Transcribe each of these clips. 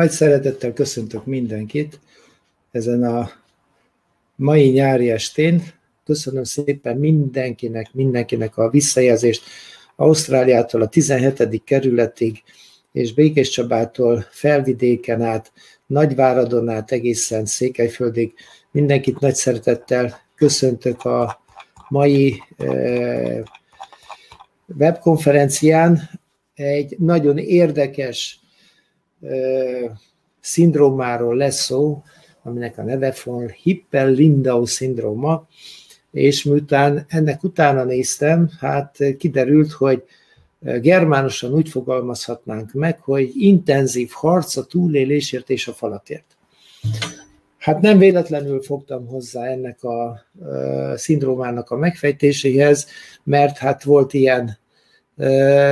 Nagy szeretettel köszöntök mindenkit ezen a mai nyári estén. Köszönöm szépen mindenkinek, mindenkinek a visszajelzést Ausztráliától a 17. kerületig, és Békés Csabától felvidéken át, Nagyváradon át egészen Székelyföldig. Mindenkit nagy szeretettel köszöntök a mai eh, webkonferencián. Egy nagyon érdekes szindrómáról lesz szó, aminek a neve von Hippel-Lindau szindróma, és miután ennek utána néztem, hát kiderült, hogy germánosan úgy fogalmazhatnánk meg, hogy intenzív harc a túlélésért és a falatért. Hát nem véletlenül fogtam hozzá ennek a szindrómának a megfejtéséhez, mert hát volt ilyen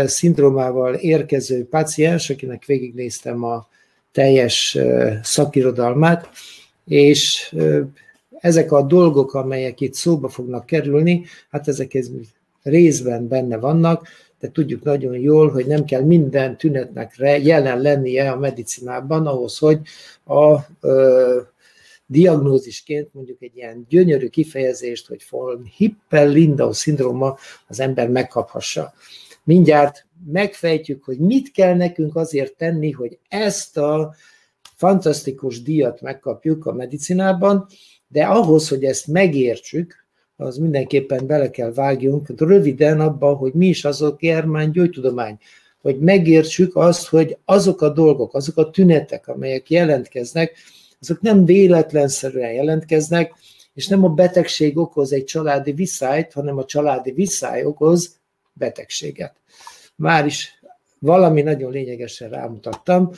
szindrómával érkező paciens, akinek végignéztem a teljes szakirodalmát, és ezek a dolgok, amelyek itt szóba fognak kerülni, hát ezek ez részben benne vannak, de tudjuk nagyon jól, hogy nem kell minden tünetnek jelen lennie a medicinában ahhoz, hogy a ö, diagnózisként mondjuk egy ilyen gyönyörű kifejezést, hogy von Hippel-Lindau szindróma az ember megkaphassa. Mindjárt megfejtjük, hogy mit kell nekünk azért tenni, hogy ezt a fantasztikus díjat megkapjuk a medicinában, de ahhoz, hogy ezt megértsük, az mindenképpen bele kell vágjunk röviden abba, hogy mi is az a germán gyógytudomány, hogy megértsük azt, hogy azok a dolgok, azok a tünetek, amelyek jelentkeznek, azok nem véletlenszerűen jelentkeznek, és nem a betegség okoz egy családi viszályt, hanem a családi viszály okoz betegséget. Már is valami nagyon lényegesen rámutattam.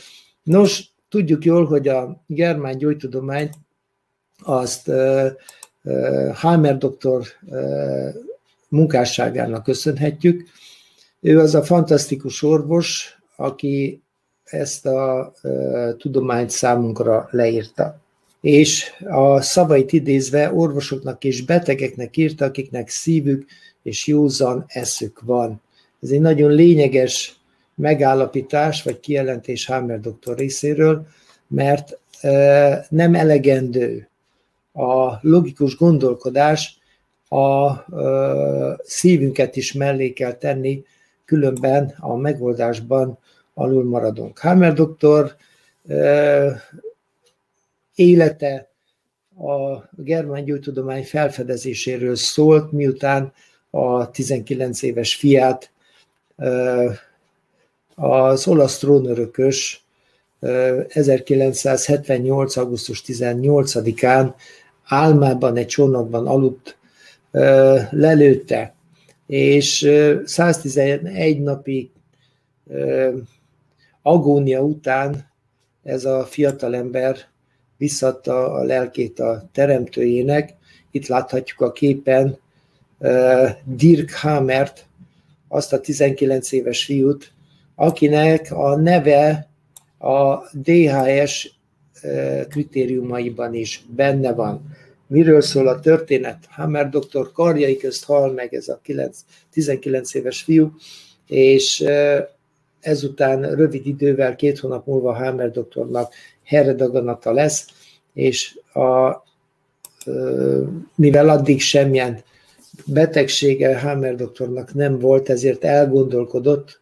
Nos, tudjuk jól, hogy a germán gyógytudomány azt Halmer doktor munkásságának köszönhetjük. Ő az a fantasztikus orvos, aki ezt a tudományt számunkra leírta. És a szavait idézve orvosoknak és betegeknek írta, akiknek szívük és józan eszük van. Ez egy nagyon lényeges megállapítás, vagy kijelentés Hammer doktor részéről, mert nem elegendő a logikus gondolkodás, a szívünket is mellé kell tenni, különben a megoldásban alul maradunk. Hammer doktor élete a germán gyógytudomány felfedezéséről szólt, miután a 19 éves fiát az olasz trónörökös 1978. augusztus 18-án álmában egy csónakban aludt, lelőtte, és 111 napi agónia után ez a fiatalember visszadta a lelkét a teremtőjének. Itt láthatjuk a képen Dirk Hamert, azt a 19 éves fiút, akinek a neve a DHS kritériumaiban is benne van. Miről szól a történet? Hammer doktor karjai közt hal meg ez a 9, 19 éves fiú, és ezután rövid idővel, két hónap múlva Hammer doktornak herredaganata lesz, és a, mivel addig semmilyen betegsége Hammer doktornak nem volt, ezért elgondolkodott,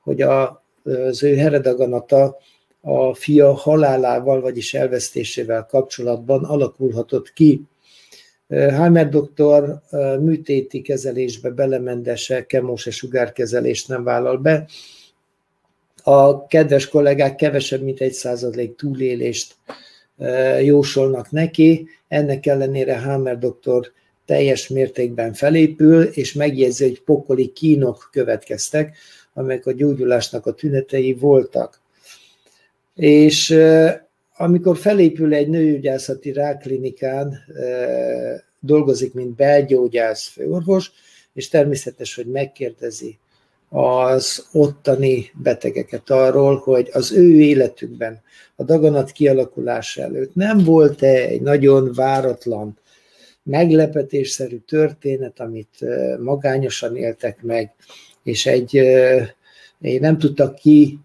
hogy a, az ő heredaganata a fia halálával, vagyis elvesztésével kapcsolatban alakulhatott ki. Heimer doktor műtéti kezelésbe belemendese, kemose sugárkezelést nem vállal be. A kedves kollégák kevesebb, mint egy százalék túlélést jósolnak neki, ennek ellenére Hammer doktor teljes mértékben felépül, és megjegyzi, hogy pokoli kínok következtek, amelyek a gyógyulásnak a tünetei voltak. És amikor felépül egy nőgyógyászati ráklinikán, dolgozik, mint belgyógyász főorvos, és természetes, hogy megkérdezi az ottani betegeket arról, hogy az ő életükben a daganat kialakulása előtt nem volt-e egy nagyon váratlan, meglepetésszerű történet, amit magányosan éltek meg, és egy nem tudtak ki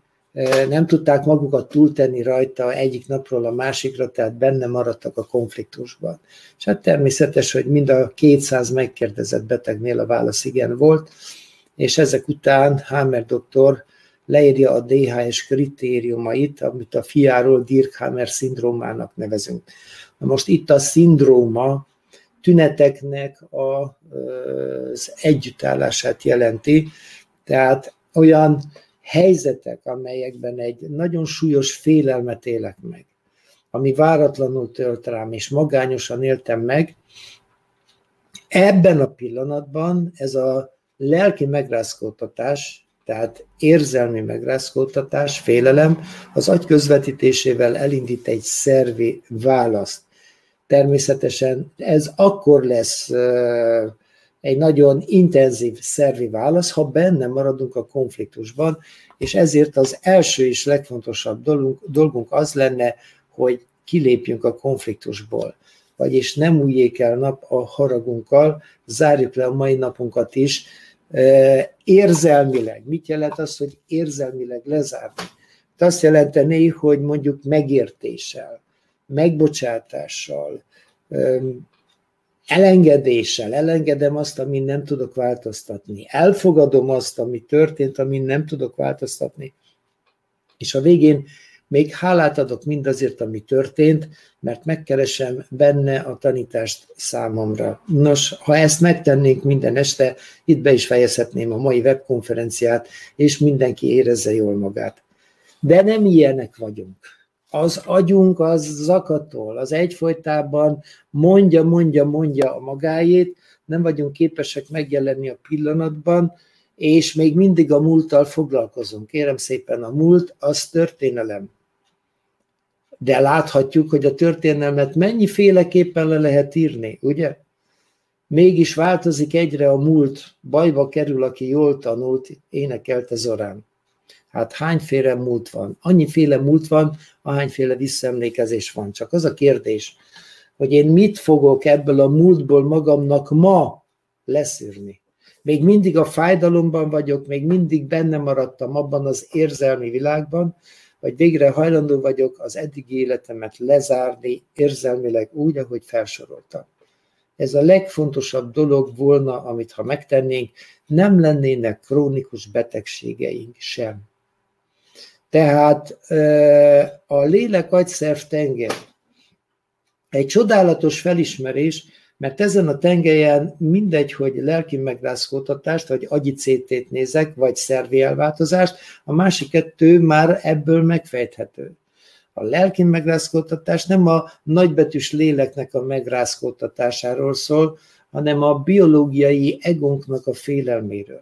nem tudták magukat túltenni rajta egyik napról a másikra, tehát benne maradtak a konfliktusban. És hát természetes, hogy mind a 200 megkérdezett betegnél a válasz igen volt, és ezek után Hammer doktor leírja a DHS kritériumait, amit a fiáról Dirkhammer szindrómának nevezünk. Na most itt a szindróma tüneteknek a, az együttállását jelenti, tehát olyan helyzetek, amelyekben egy nagyon súlyos félelmet élek meg, ami váratlanul tölt rám, és magányosan éltem meg, ebben a pillanatban ez a lelki megrázkódtatás, tehát érzelmi megrázkódtatás, félelem, az agy közvetítésével elindít egy szervi választ. Természetesen ez akkor lesz egy nagyon intenzív szervi válasz, ha benne maradunk a konfliktusban, és ezért az első és legfontosabb dolgunk, az lenne, hogy kilépjünk a konfliktusból. Vagyis nem újjék el nap a haragunkkal, zárjuk le a mai napunkat is, érzelmileg. Mit jelent az, hogy érzelmileg lezárni? Azt jelenteni, hogy mondjuk megértéssel, megbocsátással, elengedéssel, elengedem azt, amit nem tudok változtatni, elfogadom azt, ami történt, amit nem tudok változtatni, és a végén még hálát adok mindazért, ami történt, mert megkeresem benne a tanítást számomra. Nos, ha ezt megtennénk minden este, itt be is fejezhetném a mai webkonferenciát, és mindenki érezze jól magát. De nem ilyenek vagyunk az agyunk az zakatol, az egyfolytában mondja, mondja, mondja a magáét, nem vagyunk képesek megjelenni a pillanatban, és még mindig a múlttal foglalkozunk. Kérem szépen, a múlt az történelem. De láthatjuk, hogy a történelmet mennyiféleképpen le lehet írni, ugye? Mégis változik egyre a múlt, bajba kerül, aki jól tanult, énekelte Zorán. Hát hányféle múlt van? Annyiféle múlt van, ahányféle visszaemlékezés van. Csak az a kérdés, hogy én mit fogok ebből a múltból magamnak ma leszűrni. Még mindig a fájdalomban vagyok, még mindig benne maradtam abban az érzelmi világban, vagy végre hajlandó vagyok az eddigi életemet lezárni érzelmileg úgy, ahogy felsoroltam. Ez a legfontosabb dolog volna, amit ha megtennénk, nem lennének krónikus betegségeink sem. Tehát a lélek agyszerv tenger egy csodálatos felismerés, mert ezen a tengelyen mindegy, hogy lelki megrázkódtatást, vagy agyi CT-t nézek, vagy szervi elváltozást, a másik kettő már ebből megfejthető. A lelki megrázkódtatás nem a nagybetűs léleknek a megrázkódtatásáról szól, hanem a biológiai egónknak a félelméről.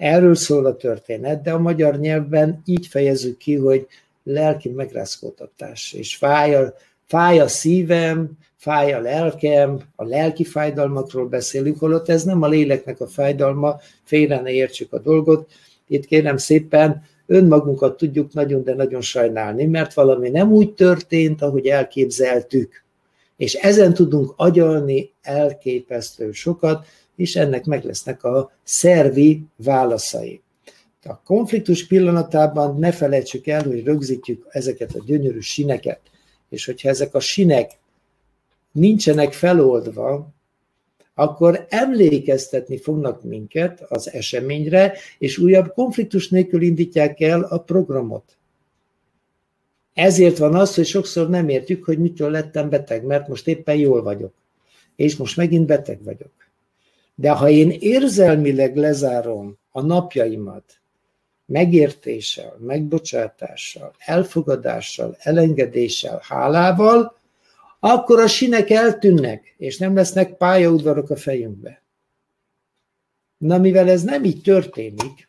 Erről szól a történet, de a magyar nyelvben így fejezzük ki, hogy lelki megrázkódtatás, és fáj a, fáj a szívem, fáj a lelkem, a lelki fájdalmakról beszélünk, holott ez nem a léleknek a fájdalma, félre ne értsük a dolgot. Itt kérem szépen, önmagunkat tudjuk nagyon, de nagyon sajnálni, mert valami nem úgy történt, ahogy elképzeltük. És ezen tudunk agyalni elképesztő sokat, és ennek meg lesznek a szervi válaszai. A konfliktus pillanatában ne felejtsük el, hogy rögzítjük ezeket a gyönyörű sineket, és hogyha ezek a sinek nincsenek feloldva, akkor emlékeztetni fognak minket az eseményre, és újabb konfliktus nélkül indítják el a programot. Ezért van az, hogy sokszor nem értjük, hogy mitől lettem beteg, mert most éppen jól vagyok, és most megint beteg vagyok. De ha én érzelmileg lezárom a napjaimat, megértéssel, megbocsátással, elfogadással, elengedéssel, hálával, akkor a sinek eltűnnek, és nem lesznek pályaudvarok a fejünkbe. Na, mivel ez nem így történik,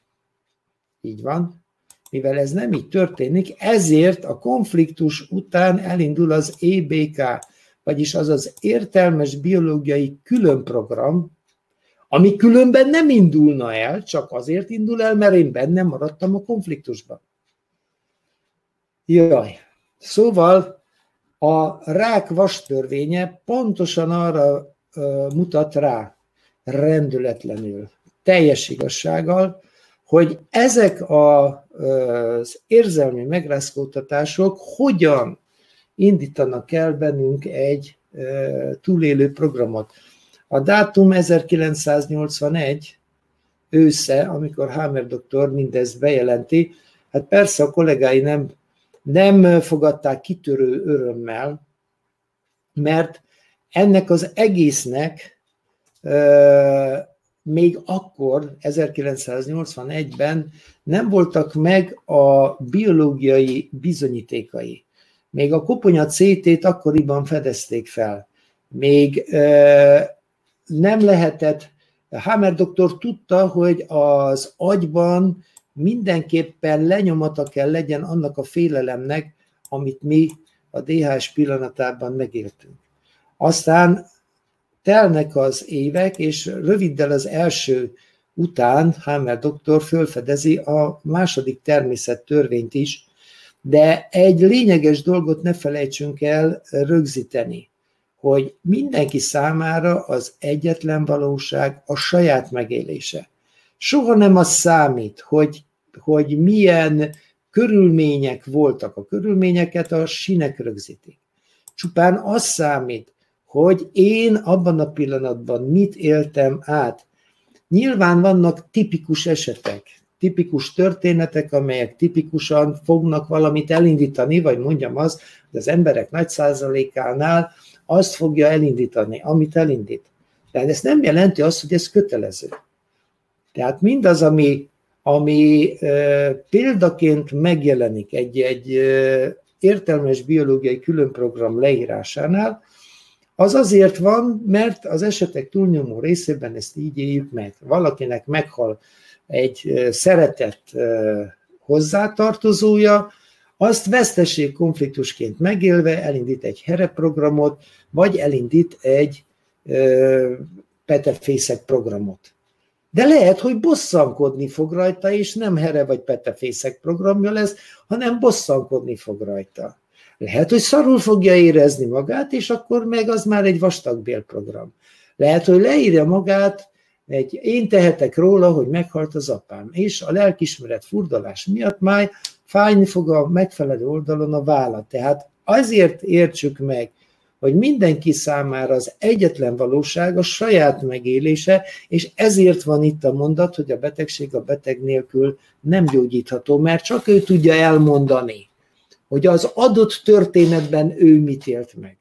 így van, mivel ez nem így történik, ezért a konfliktus után elindul az EBK, vagyis az az értelmes biológiai különprogram, ami különben nem indulna el, csak azért indul el, mert én bennem maradtam a konfliktusban. Jaj, szóval a rák vastörvénye pontosan arra mutat rá, rendületlenül, teljes igazsággal, hogy ezek a, az érzelmi megrázkódtatások hogyan indítanak el bennünk egy túlélő programot. A dátum 1981 ősze, amikor Hammer doktor mindezt bejelenti, hát persze a kollégái nem, nem fogadták kitörő örömmel, mert ennek az egésznek még akkor, 1981-ben nem voltak meg a biológiai bizonyítékai. Még a koponya CT-t akkoriban fedezték fel. Még nem lehetett, Hammer doktor tudta, hogy az agyban mindenképpen lenyomata kell legyen annak a félelemnek, amit mi a DHS pillanatában megéltünk. Aztán telnek az évek, és röviddel az első után Hammer doktor fölfedezi a második természettörvényt is, de egy lényeges dolgot ne felejtsünk el rögzíteni, hogy mindenki számára az egyetlen valóság a saját megélése. Soha nem az számít, hogy, hogy milyen körülmények voltak. A körülményeket a sinek rögzítik. Csupán az számít, hogy én abban a pillanatban mit éltem át. Nyilván vannak tipikus esetek, tipikus történetek, amelyek tipikusan fognak valamit elindítani, vagy mondjam azt, hogy az emberek nagy százalékánál azt fogja elindítani, amit elindít. Tehát ez nem jelenti azt, hogy ez kötelező. Tehát mindaz, ami, ami e, példaként megjelenik egy, egy e, értelmes biológiai különprogram leírásánál, az azért van, mert az esetek túlnyomó részében ezt így éljük meg. Valakinek meghal egy szeretett hozzátartozója, azt veszteség konfliktusként megélve elindít egy hereprogramot, vagy elindít egy petefészek programot. De lehet, hogy bosszankodni fog rajta, és nem here vagy petefészek programja lesz, hanem bosszankodni fog rajta. Lehet, hogy szarul fogja érezni magát, és akkor meg az már egy vastagbélprogram. Lehet, hogy leírja magát, egy, én tehetek róla, hogy meghalt az apám, és a lelkismeret furdalás miatt már fájni fog a megfelelő oldalon a válla. Tehát azért értsük meg, hogy mindenki számára az egyetlen valóság a saját megélése, és ezért van itt a mondat, hogy a betegség a beteg nélkül nem gyógyítható, mert csak ő tudja elmondani hogy az adott történetben ő mit élt meg.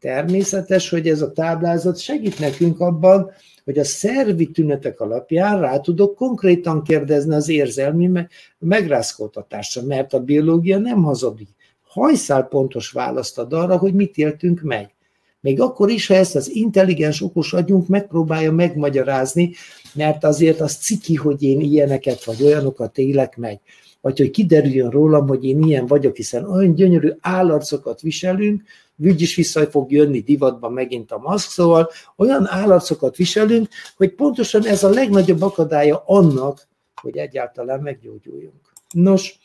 Természetes, hogy ez a táblázat segít nekünk abban, hogy a szervi tünetek alapján rá tudok konkrétan kérdezni az érzelmi megrázkódtatásra, mert a biológia nem hazudik. Hajszál pontos választ ad arra, hogy mit éltünk meg. Még akkor is, ha ezt az intelligens, okos agyunk megpróbálja megmagyarázni, mert azért az ciki, hogy én ilyeneket vagy olyanokat élek meg vagy hogy kiderüljön rólam, hogy én ilyen vagyok, hiszen olyan gyönyörű állarcokat viselünk, úgy is vissza fog jönni divatban megint a maszk, szóval olyan állarcokat viselünk, hogy pontosan ez a legnagyobb akadálya annak, hogy egyáltalán meggyógyuljunk. Nos,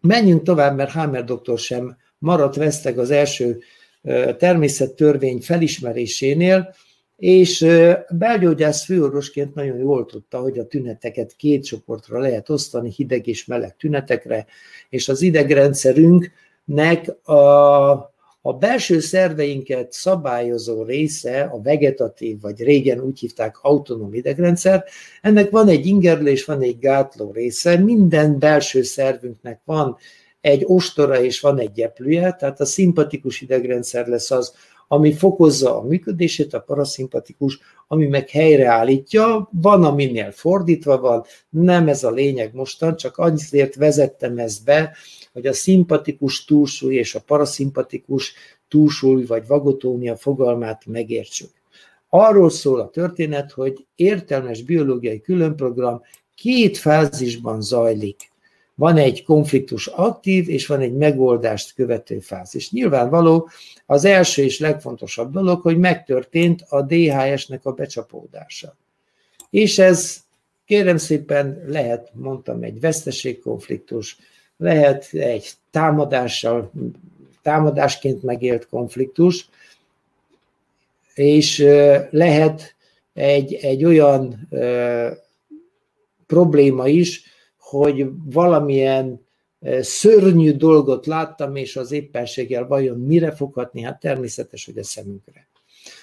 menjünk tovább, mert Hammer doktor sem maradt veszteg az első természettörvény felismerésénél, és belgyógyász főorvosként nagyon jól tudta, hogy a tüneteket két csoportra lehet osztani, hideg és meleg tünetekre, és az idegrendszerünknek a, a belső szerveinket szabályozó része, a vegetatív, vagy régen úgy hívták autonóm idegrendszer, ennek van egy ingerlő és van egy gátló része, minden belső szervünknek van egy ostora és van egy gyeplője, tehát a szimpatikus idegrendszer lesz az, ami fokozza a működését, a paraszimpatikus, ami meg helyreállítja, van, aminél fordítva van, nem ez a lényeg mostan, csak azért vezettem ezt be, hogy a szimpatikus túlsúly és a paraszimpatikus túlsúly vagy vagotónia fogalmát megértsük. Arról szól a történet, hogy értelmes biológiai különprogram két fázisban zajlik van egy konfliktus aktív, és van egy megoldást követő fázis. Nyilvánvaló az első és legfontosabb dolog, hogy megtörtént a DHS-nek a becsapódása. És ez kérem szépen lehet, mondtam, egy veszteségkonfliktus, lehet egy támadással, támadásként megélt konfliktus, és lehet egy, egy olyan probléma is, hogy valamilyen szörnyű dolgot láttam, és az éppenséggel vajon mire foghatni? Hát természetes, hogy a szemünkre.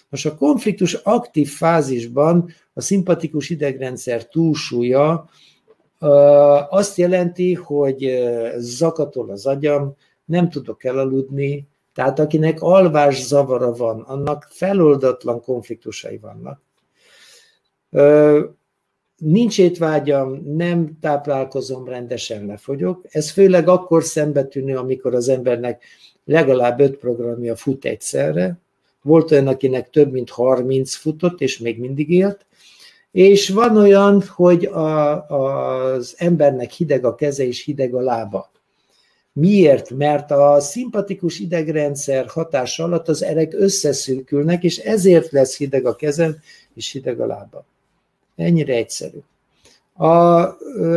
Most a konfliktus aktív fázisban a szimpatikus idegrendszer túlsúlya azt jelenti, hogy zakatol az agyam, nem tudok elaludni, tehát akinek alvás zavara van, annak feloldatlan konfliktusai vannak. Nincs étvágyam, nem táplálkozom rendesen, lefogyok. Ez főleg akkor szembetűnő, amikor az embernek legalább öt programja fut egyszerre. Volt olyan, akinek több mint 30 futott, és még mindig élt. És van olyan, hogy a, az embernek hideg a keze és hideg a lába. Miért? Mert a szimpatikus idegrendszer hatása alatt az erek összeszűkülnek, és ezért lesz hideg a kezem és hideg a lába. Ennyire egyszerű. A,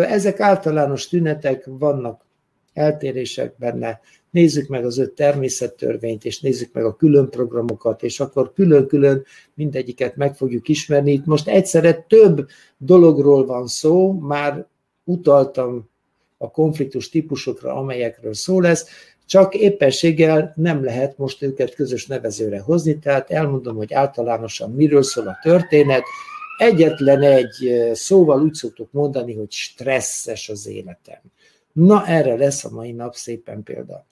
ezek általános tünetek, vannak eltérések benne. Nézzük meg az öt természettörvényt, és nézzük meg a külön programokat, és akkor külön-külön mindegyiket meg fogjuk ismerni. Itt most egyszerre több dologról van szó, már utaltam a konfliktus típusokra, amelyekről szó lesz, csak éppenséggel nem lehet most őket közös nevezőre hozni, tehát elmondom, hogy általánosan miről szól a történet. Egyetlen egy szóval úgy szoktuk mondani, hogy stresszes az életem. Na erre lesz a mai nap szépen példa.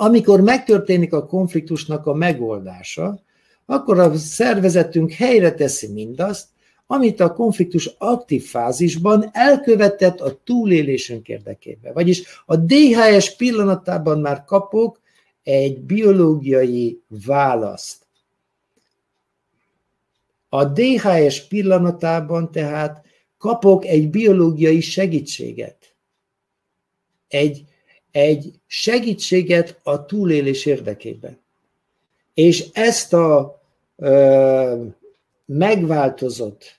Amikor megtörténik a konfliktusnak a megoldása, akkor a szervezetünk helyre teszi mindazt, amit a konfliktus aktív fázisban elkövetett a túlélésünk érdekében. Vagyis a DHS pillanatában már kapok egy biológiai választ. A DHS pillanatában tehát kapok egy biológiai segítséget. Egy, egy segítséget a túlélés érdekében. És ezt a ö, megváltozott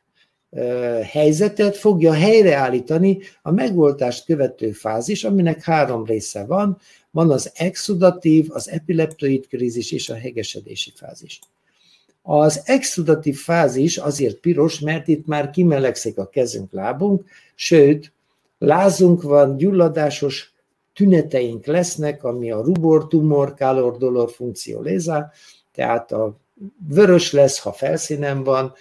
helyzetet fogja helyreállítani a megoldást követő fázis, aminek három része van. Van az exudatív, az epileptoid krízis és a hegesedési fázis. Az exudatív fázis azért piros, mert itt már kimelegszik a kezünk, lábunk, sőt, lázunk van, gyulladásos tüneteink lesznek, ami a rubor, tumor, calor, dolor funkció léza, tehát a vörös lesz, ha felszínen van,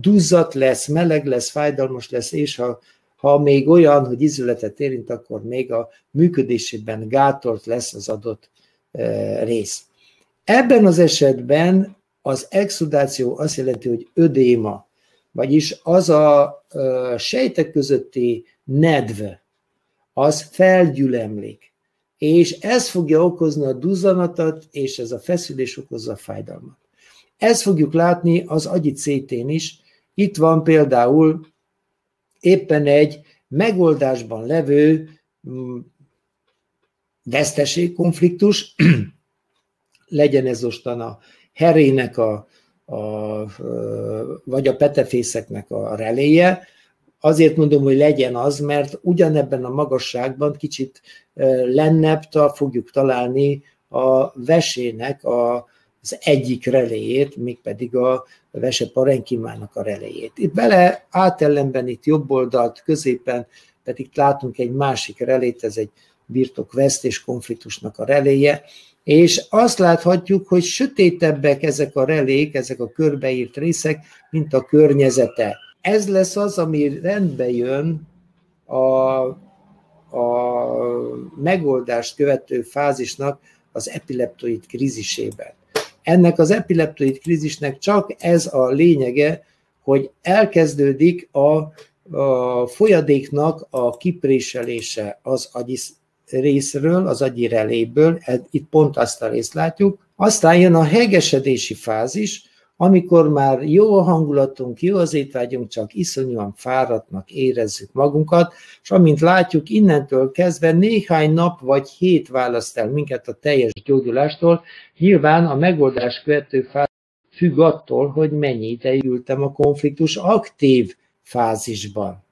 duzzat lesz, meleg lesz, fájdalmas lesz, és ha, ha még olyan, hogy izületet érint, akkor még a működésében gátolt lesz az adott e, rész. Ebben az esetben az exudáció azt jelenti, hogy ödéma, vagyis az a e, sejtek közötti nedv, az felgyülemlik, és ez fogja okozni a duzzanatot, és ez a feszülés okozza a fájdalmat. Ezt fogjuk látni az agyi CT-n is. Itt van például éppen egy megoldásban levő mm, veszteségkonfliktus, legyen ez mostan a herének a, a, vagy a petefészeknek a reléje, azért mondom, hogy legyen az, mert ugyanebben a magasságban kicsit lennebb fogjuk találni a vesének a, az egyik reléjét, mégpedig a vese parenkimának a reléjét. Itt bele átellenben itt jobb oldalt, középen pedig látunk egy másik relét, ez egy birtokvesztés konfliktusnak a reléje, és azt láthatjuk, hogy sötétebbek ezek a relék, ezek a körbeírt részek, mint a környezete. Ez lesz az, ami rendbe jön a, a megoldást követő fázisnak az epileptoid krízisében. Ennek az epileptoid krízisnek csak ez a lényege, hogy elkezdődik a, a folyadéknak a kipréselése az agyi részről, az agyi reléből, itt pont azt a részt látjuk. Aztán jön a hegesedési fázis, amikor már jó a hangulatunk, jó az étvágyunk, csak iszonyúan fáradtnak érezzük magunkat, és amint látjuk, innentől kezdve néhány nap vagy hét választ el minket a teljes gyógyulástól, nyilván a megoldás követő fázis függ attól, hogy mennyi ideig ültem a konfliktus aktív fázisban.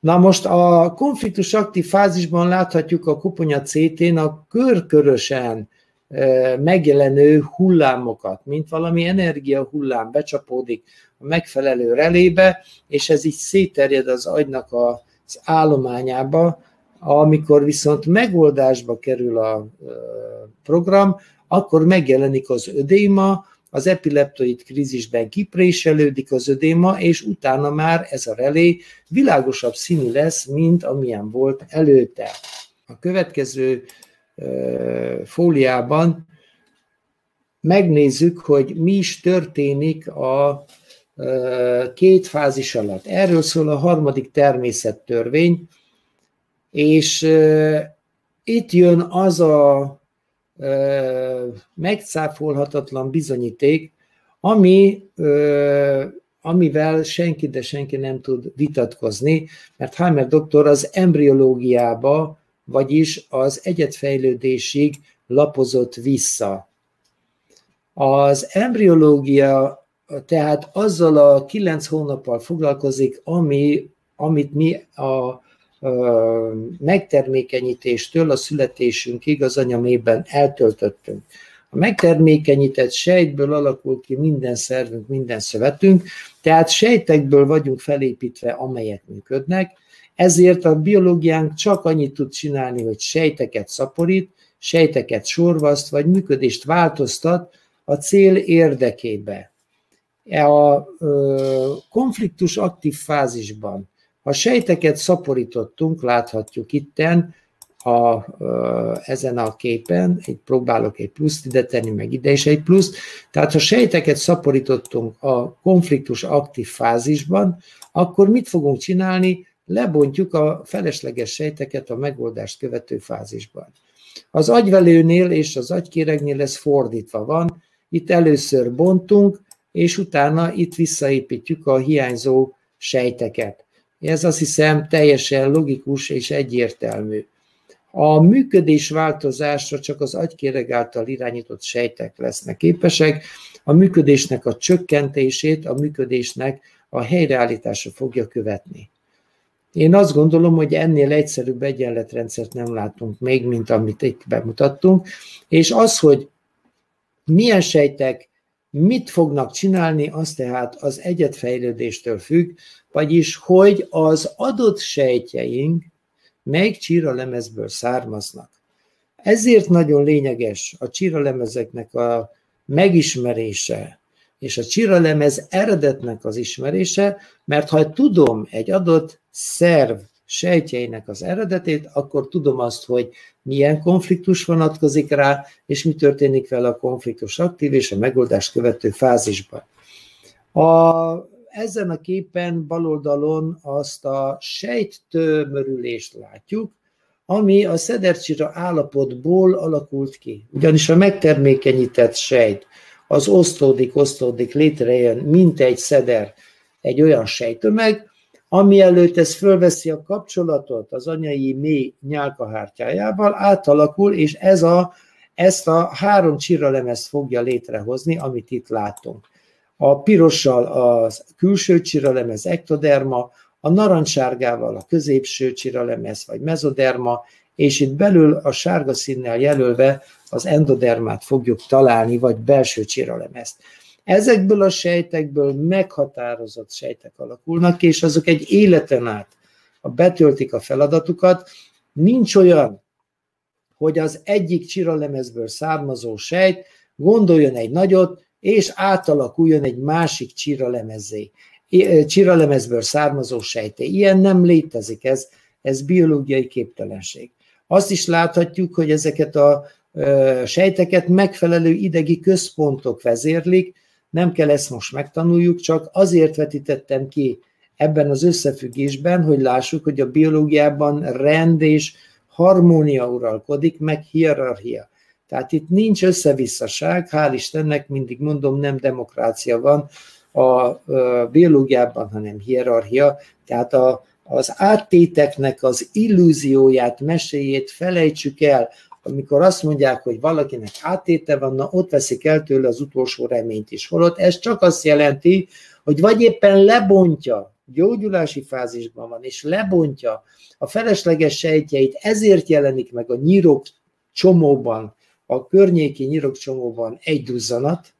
Na most a konfliktus aktív fázisban láthatjuk a koponya CT-n a körkörösen megjelenő hullámokat, mint valami energia hullám becsapódik a megfelelő relébe, és ez így széterjed az agynak az állományába, amikor viszont megoldásba kerül a program, akkor megjelenik az ödéma, az epileptoid krízisben kipréselődik az ödéma, és utána már ez a relé világosabb színű lesz, mint amilyen volt előtte. A következő fóliában megnézzük, hogy mi is történik a két fázis alatt. Erről szól a harmadik természettörvény, és itt jön az a megcáfolhatatlan bizonyíték, ami, amivel senki, de senki nem tud vitatkozni, mert Heimer doktor az embriológiába, vagyis az egyetfejlődésig lapozott vissza. Az embriológia tehát azzal a kilenc hónappal foglalkozik, ami, amit mi a megtermékenyítéstől a születésünkig az anyamében eltöltöttünk. A megtermékenyített sejtből alakul ki minden szervünk, minden szövetünk, tehát sejtekből vagyunk felépítve, amelyek működnek, ezért a biológiánk csak annyit tud csinálni, hogy sejteket szaporít, sejteket sorvaszt, vagy működést változtat a cél érdekébe. A konfliktus aktív fázisban a sejteket szaporítottunk, láthatjuk itten, a, ezen a képen, itt próbálok egy pluszt ide tenni, meg ide is egy pluszt, tehát ha sejteket szaporítottunk a konfliktus aktív fázisban, akkor mit fogunk csinálni? Lebontjuk a felesleges sejteket a megoldást követő fázisban. Az agyvelőnél és az agykéregnél ez fordítva van, itt először bontunk, és utána itt visszaépítjük a hiányzó sejteket. Ez azt hiszem teljesen logikus és egyértelmű. A működés változásra csak az agykéreg által irányított sejtek lesznek képesek, a működésnek a csökkentését, a működésnek a helyreállítása fogja követni. Én azt gondolom, hogy ennél egyszerűbb egyenletrendszert nem látunk még, mint amit itt bemutattunk, és az, hogy milyen sejtek mit fognak csinálni, az tehát az egyetfejlődéstől függ, vagyis hogy az adott sejtjeink melyik csíralemezből származnak. Ezért nagyon lényeges a csíralemezeknek a megismerése, és a csíralemez eredetnek az ismerése, mert ha tudom egy adott szerv sejtjeinek az eredetét, akkor tudom azt, hogy milyen konfliktus vonatkozik rá, és mi történik vele a konfliktus aktív és a megoldás követő fázisban. A ezen a képen baloldalon azt a sejttömörülést látjuk, ami a szedercsira állapotból alakult ki. Ugyanis a megtermékenyített sejt az osztódik, osztódik, létrejön, mint egy szeder, egy olyan sejtömeg, ami előtt ez fölveszi a kapcsolatot az anyai mély nyálkahártyájával, átalakul, és ez a, ezt a három csiralemezt fogja létrehozni, amit itt látunk a pirossal a külső csiralemez ektoderma, a narancssárgával a középső csiralemez vagy mezoderma, és itt belül a sárga színnel jelölve az endodermát fogjuk találni, vagy belső csiralemezt. Ezekből a sejtekből meghatározott sejtek alakulnak, és azok egy életen át a betöltik a feladatukat. Nincs olyan, hogy az egyik csiralemezből származó sejt gondoljon egy nagyot, és átalakuljon egy másik csiralemezé, csiralemezből származó sejté. Ilyen nem létezik, ez, ez biológiai képtelenség. Azt is láthatjuk, hogy ezeket a sejteket megfelelő idegi központok vezérlik, nem kell ezt most megtanuljuk, csak azért vetítettem ki ebben az összefüggésben, hogy lássuk, hogy a biológiában rend és harmónia uralkodik, meg hierarchia. Tehát itt nincs összevisszaság, hál' Istennek, mindig mondom, nem demokrácia van a biológiában, hanem hierarchia, tehát a, az áttéteknek az illúzióját, meséjét felejtsük el, amikor azt mondják, hogy valakinek áttéte van, na ott veszik el tőle az utolsó reményt is. Holott ez csak azt jelenti, hogy vagy éppen lebontja, gyógyulási fázisban van, és lebontja a felesleges sejtjeit, ezért jelenik meg a nyírok csomóban a környéki nyirokcsomóban egy duzzanat,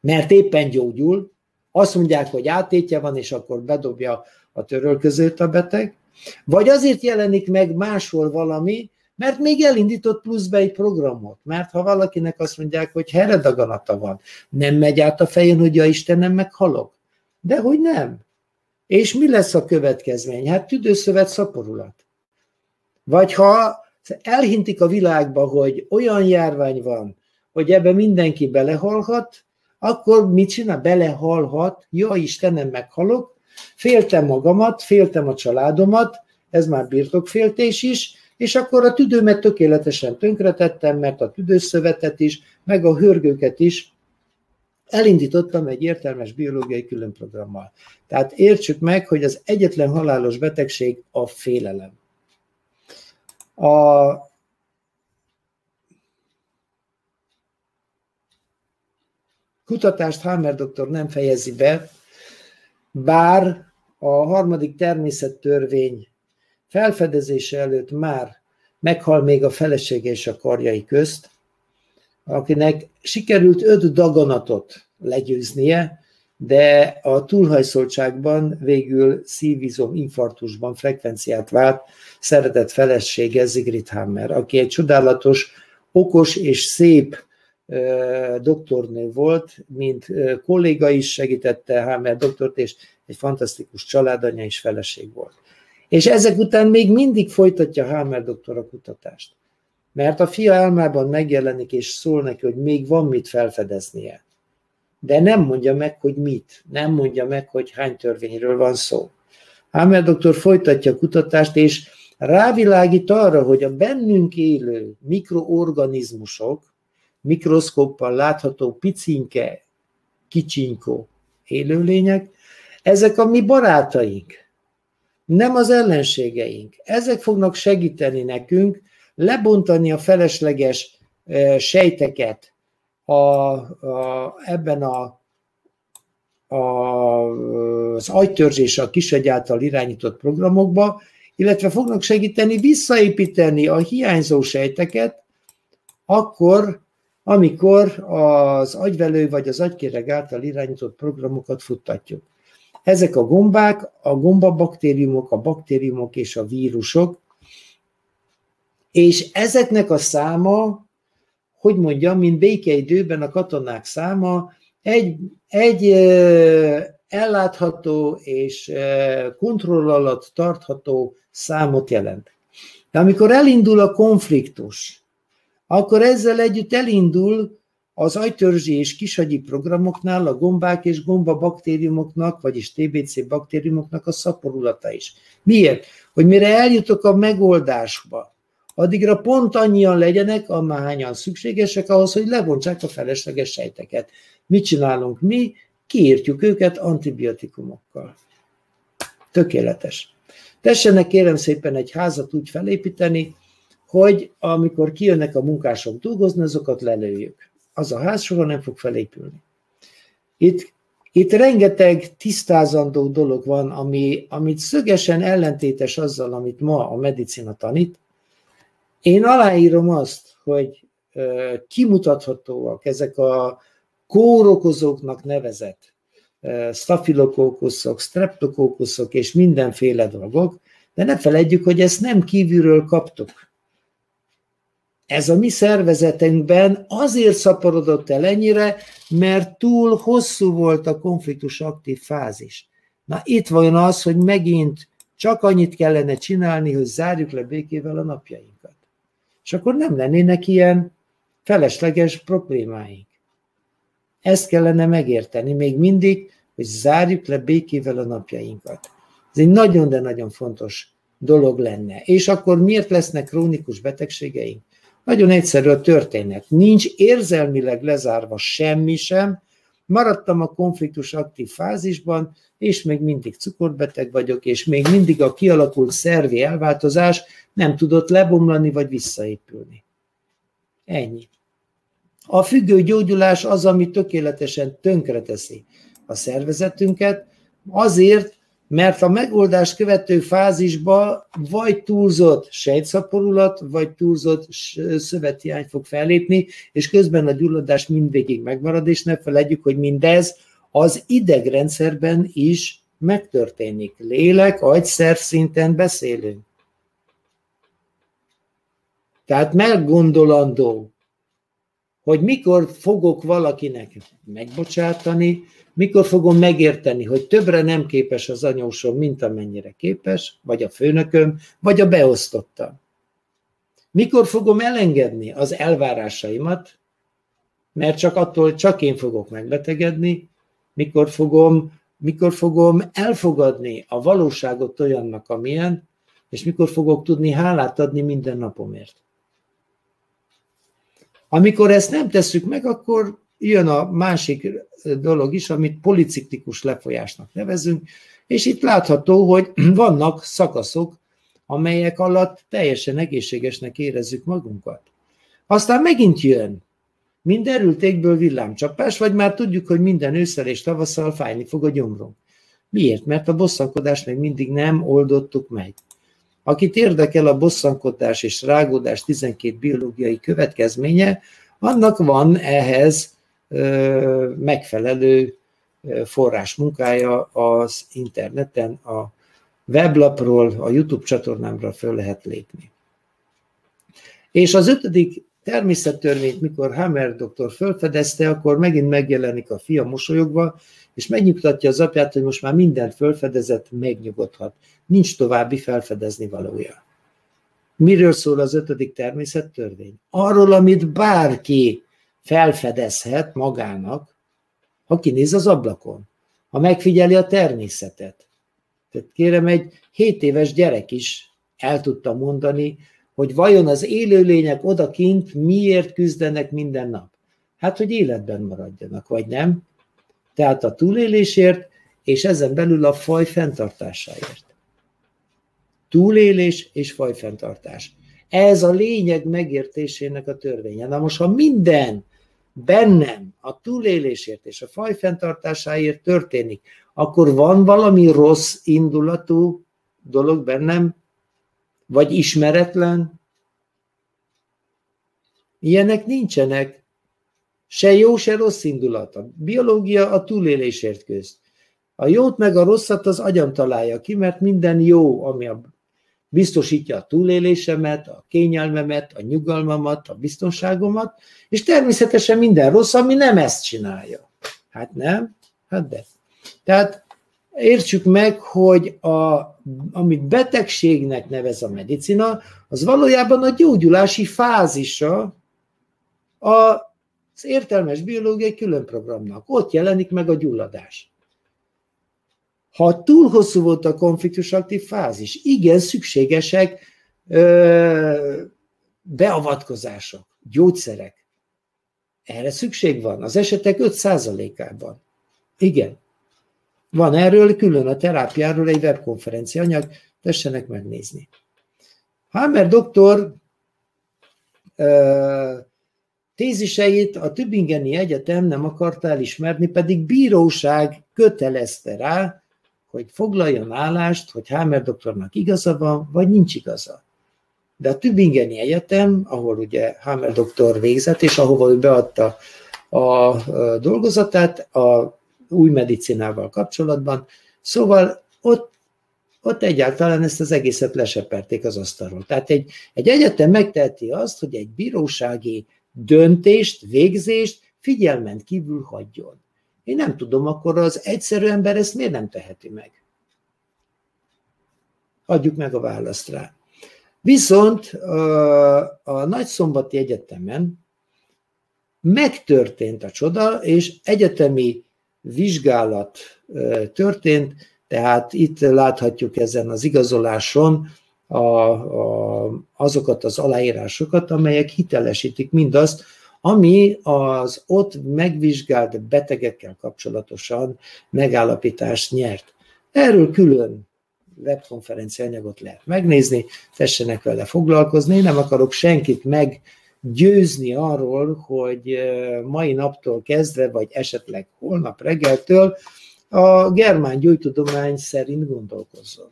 mert éppen gyógyul, azt mondják, hogy átétje van, és akkor bedobja a törölközőt a beteg, vagy azért jelenik meg máshol valami, mert még elindított pluszbe egy programot. Mert ha valakinek azt mondják, hogy heredaganata van, nem megy át a fején, hogy ja Istenem, meghalok. De hogy nem. És mi lesz a következmény? Hát tüdőszövet szaporulat. Vagy ha elhintik a világba, hogy olyan járvány van, hogy ebbe mindenki belehalhat, akkor mit csinál? Belehalhat, ja Istenem, meghalok, féltem magamat, féltem a családomat, ez már birtokféltés is, és akkor a tüdőmet tökéletesen tönkretettem, mert a tüdőszövetet is, meg a hörgőket is elindítottam egy értelmes biológiai különprogrammal. Tehát értsük meg, hogy az egyetlen halálos betegség a félelem. A kutatást Hammer doktor nem fejezi be, bár a harmadik természettörvény felfedezése előtt már meghal még a felesége és a karjai közt, akinek sikerült öt daganatot legyőznie, de a túlhajszoltságban végül szívizom infarktusban frekvenciát vált szeretett felesége Zigrid Hammer, aki egy csodálatos, okos és szép doktornő volt, mint kolléga is segítette Hammer doktort, és egy fantasztikus családanya és feleség volt. És ezek után még mindig folytatja Hammer doktor a kutatást. Mert a fia álmában megjelenik, és szól neki, hogy még van mit felfedeznie. De nem mondja meg, hogy mit. Nem mondja meg, hogy hány törvényről van szó. Hammer doktor folytatja a kutatást, és rávilágít arra, hogy a bennünk élő mikroorganizmusok, mikroszkóppal látható picinke, kicsinkó élőlények, ezek a mi barátaink, nem az ellenségeink. Ezek fognak segíteni nekünk lebontani a felesleges sejteket a, a, ebben a, a, az agytörzés a kisagy által irányított programokba, illetve fognak segíteni visszaépíteni a hiányzó sejteket, akkor, amikor az agyvelő vagy az agykéreg által irányított programokat futtatjuk. Ezek a gombák, a gombabaktériumok, a baktériumok és a vírusok, és ezeknek a száma, hogy mondjam, mint békeidőben a katonák száma, egy, egy ellátható és kontroll alatt tartható számot jelent. De amikor elindul a konfliktus, akkor ezzel együtt elindul az agytörzsi és kisagyi programoknál a gombák és gomba baktériumoknak, vagyis TBC baktériumoknak a szaporulata is. Miért? Hogy mire eljutok a megoldásba, addigra pont annyian legyenek, amahányan szükségesek ahhoz, hogy lebontsák a felesleges sejteket. Mit csinálunk mi? Kiírtjuk őket antibiotikumokkal. Tökéletes. Tessenek kérem szépen egy házat úgy felépíteni, hogy amikor kijönnek a munkások dolgozni, azokat lelőjük az a ház soha nem fog felépülni. Itt, itt rengeteg tisztázandó dolog van, ami, amit szögesen ellentétes azzal, amit ma a medicina tanít. Én aláírom azt, hogy kimutathatóak ezek a kórokozóknak nevezett stafilokókuszok, streptokókuszok és mindenféle dolgok, de ne felejtjük, hogy ezt nem kívülről kaptuk ez a mi szervezetünkben azért szaporodott el ennyire, mert túl hosszú volt a konfliktus aktív fázis. Na itt van az, hogy megint csak annyit kellene csinálni, hogy zárjuk le békével a napjainkat. És akkor nem lennének ilyen felesleges problémáink. Ezt kellene megérteni még mindig, hogy zárjuk le békével a napjainkat. Ez egy nagyon, de nagyon fontos dolog lenne. És akkor miért lesznek krónikus betegségeink? Nagyon egyszerű a történet. Nincs érzelmileg lezárva semmi sem, maradtam a konfliktus aktív fázisban, és még mindig cukorbeteg vagyok, és még mindig a kialakult szervi elváltozás nem tudott lebomlani vagy visszaépülni. Ennyi. A függő gyógyulás az, ami tökéletesen tönkreteszi a szervezetünket, azért, mert a megoldás követő fázisba vagy túlzott sejtszaporulat, vagy túlzott szövethiány fog fellépni, és közben a gyulladás mindvégig megmarad, és ne felejtjük, hogy mindez az idegrendszerben is megtörténik. Lélek, agyszerv szinten beszélünk. Tehát meggondolandó, hogy mikor fogok valakinek megbocsátani, mikor fogom megérteni, hogy többre nem képes az anyósom, mint amennyire képes, vagy a főnököm, vagy a beosztottam. Mikor fogom elengedni az elvárásaimat, mert csak attól csak én fogok megbetegedni, mikor fogom, mikor fogom elfogadni a valóságot olyannak, amilyen, és mikor fogok tudni hálát adni minden napomért. Amikor ezt nem tesszük meg, akkor jön a másik dolog is, amit policiklikus lefolyásnak nevezünk, és itt látható, hogy vannak szakaszok, amelyek alatt teljesen egészségesnek érezzük magunkat. Aztán megint jön, mind erültékből villámcsapás, vagy már tudjuk, hogy minden ősszel és tavasszal fájni fog a gyomrunk. Miért? Mert a bosszankodást még mindig nem oldottuk meg. Akit érdekel a bosszankodás és rágódás 12 biológiai következménye, annak van ehhez megfelelő forrás munkája az interneten, a weblapról, a YouTube csatornámra föl lehet lépni. És az ötödik természettörvényt, mikor Hammer doktor felfedezte, akkor megint megjelenik a fia mosolyogva, és megnyugtatja az apját, hogy most már mindent felfedezett, megnyugodhat. Nincs további felfedezni valója. Miről szól az ötödik természettörvény? Arról, amit bárki felfedezhet magának, ha kinéz az ablakon, ha megfigyeli a természetet. Tehát kérem, egy 7 éves gyerek is el tudta mondani, hogy vajon az élőlények odakint miért küzdenek minden nap. Hát, hogy életben maradjanak, vagy nem. Tehát a túlélésért, és ezen belül a faj fenntartásáért. Túlélés és fajfenntartás. Ez a lényeg megértésének a törvénye. Na most, ha minden bennem a túlélésért és a faj fenntartásáért történik, akkor van valami rossz indulatú dolog bennem, vagy ismeretlen? Ilyenek nincsenek. Se jó, se rossz indulat. A biológia a túlélésért közt. A jót meg a rosszat az agyam találja ki, mert minden jó, ami a biztosítja a túlélésemet, a kényelmemet, a nyugalmamat, a biztonságomat, és természetesen minden rossz, ami nem ezt csinálja. Hát nem? Hát de. Tehát értsük meg, hogy a, amit betegségnek nevez a medicina, az valójában a gyógyulási fázisa az értelmes biológiai különprogramnak. Ott jelenik meg a gyulladás. Ha túl hosszú volt a konfliktus aktív fázis, igen, szükségesek ö, beavatkozások, gyógyszerek. Erre szükség van. Az esetek 5%-ában. Igen. Van erről külön a terápiáról egy webkonferencia anyag, tessenek megnézni. Hammer doktor ö, téziseit a Tübingeni Egyetem nem akarta elismerni, pedig bíróság kötelezte rá, hogy foglaljon állást, hogy Hammer doktornak igaza van, vagy nincs igaza. De a Tübingeni Egyetem, ahol ugye Hammer doktor végzett, és ahova ő beadta a dolgozatát a új medicinával kapcsolatban, szóval ott, ott egyáltalán ezt az egészet leseperték az asztalról. Tehát egy, egy egyetem megteheti azt, hogy egy bírósági döntést, végzést figyelmen kívül hagyjon. Én nem tudom, akkor az egyszerű ember ezt miért nem teheti meg? Adjuk meg a választ rá. Viszont a Nagyszombati Egyetemen megtörtént a csoda, és egyetemi vizsgálat történt, tehát itt láthatjuk ezen az igazoláson a, a, azokat az aláírásokat, amelyek hitelesítik mindazt, ami az ott megvizsgált betegekkel kapcsolatosan megállapítást nyert. Erről külön webkonferencia anyagot lehet megnézni, tessenek vele foglalkozni. Én nem akarok senkit meggyőzni arról, hogy mai naptól kezdve, vagy esetleg holnap reggeltől a germán gyógytudomány szerint gondolkozzon.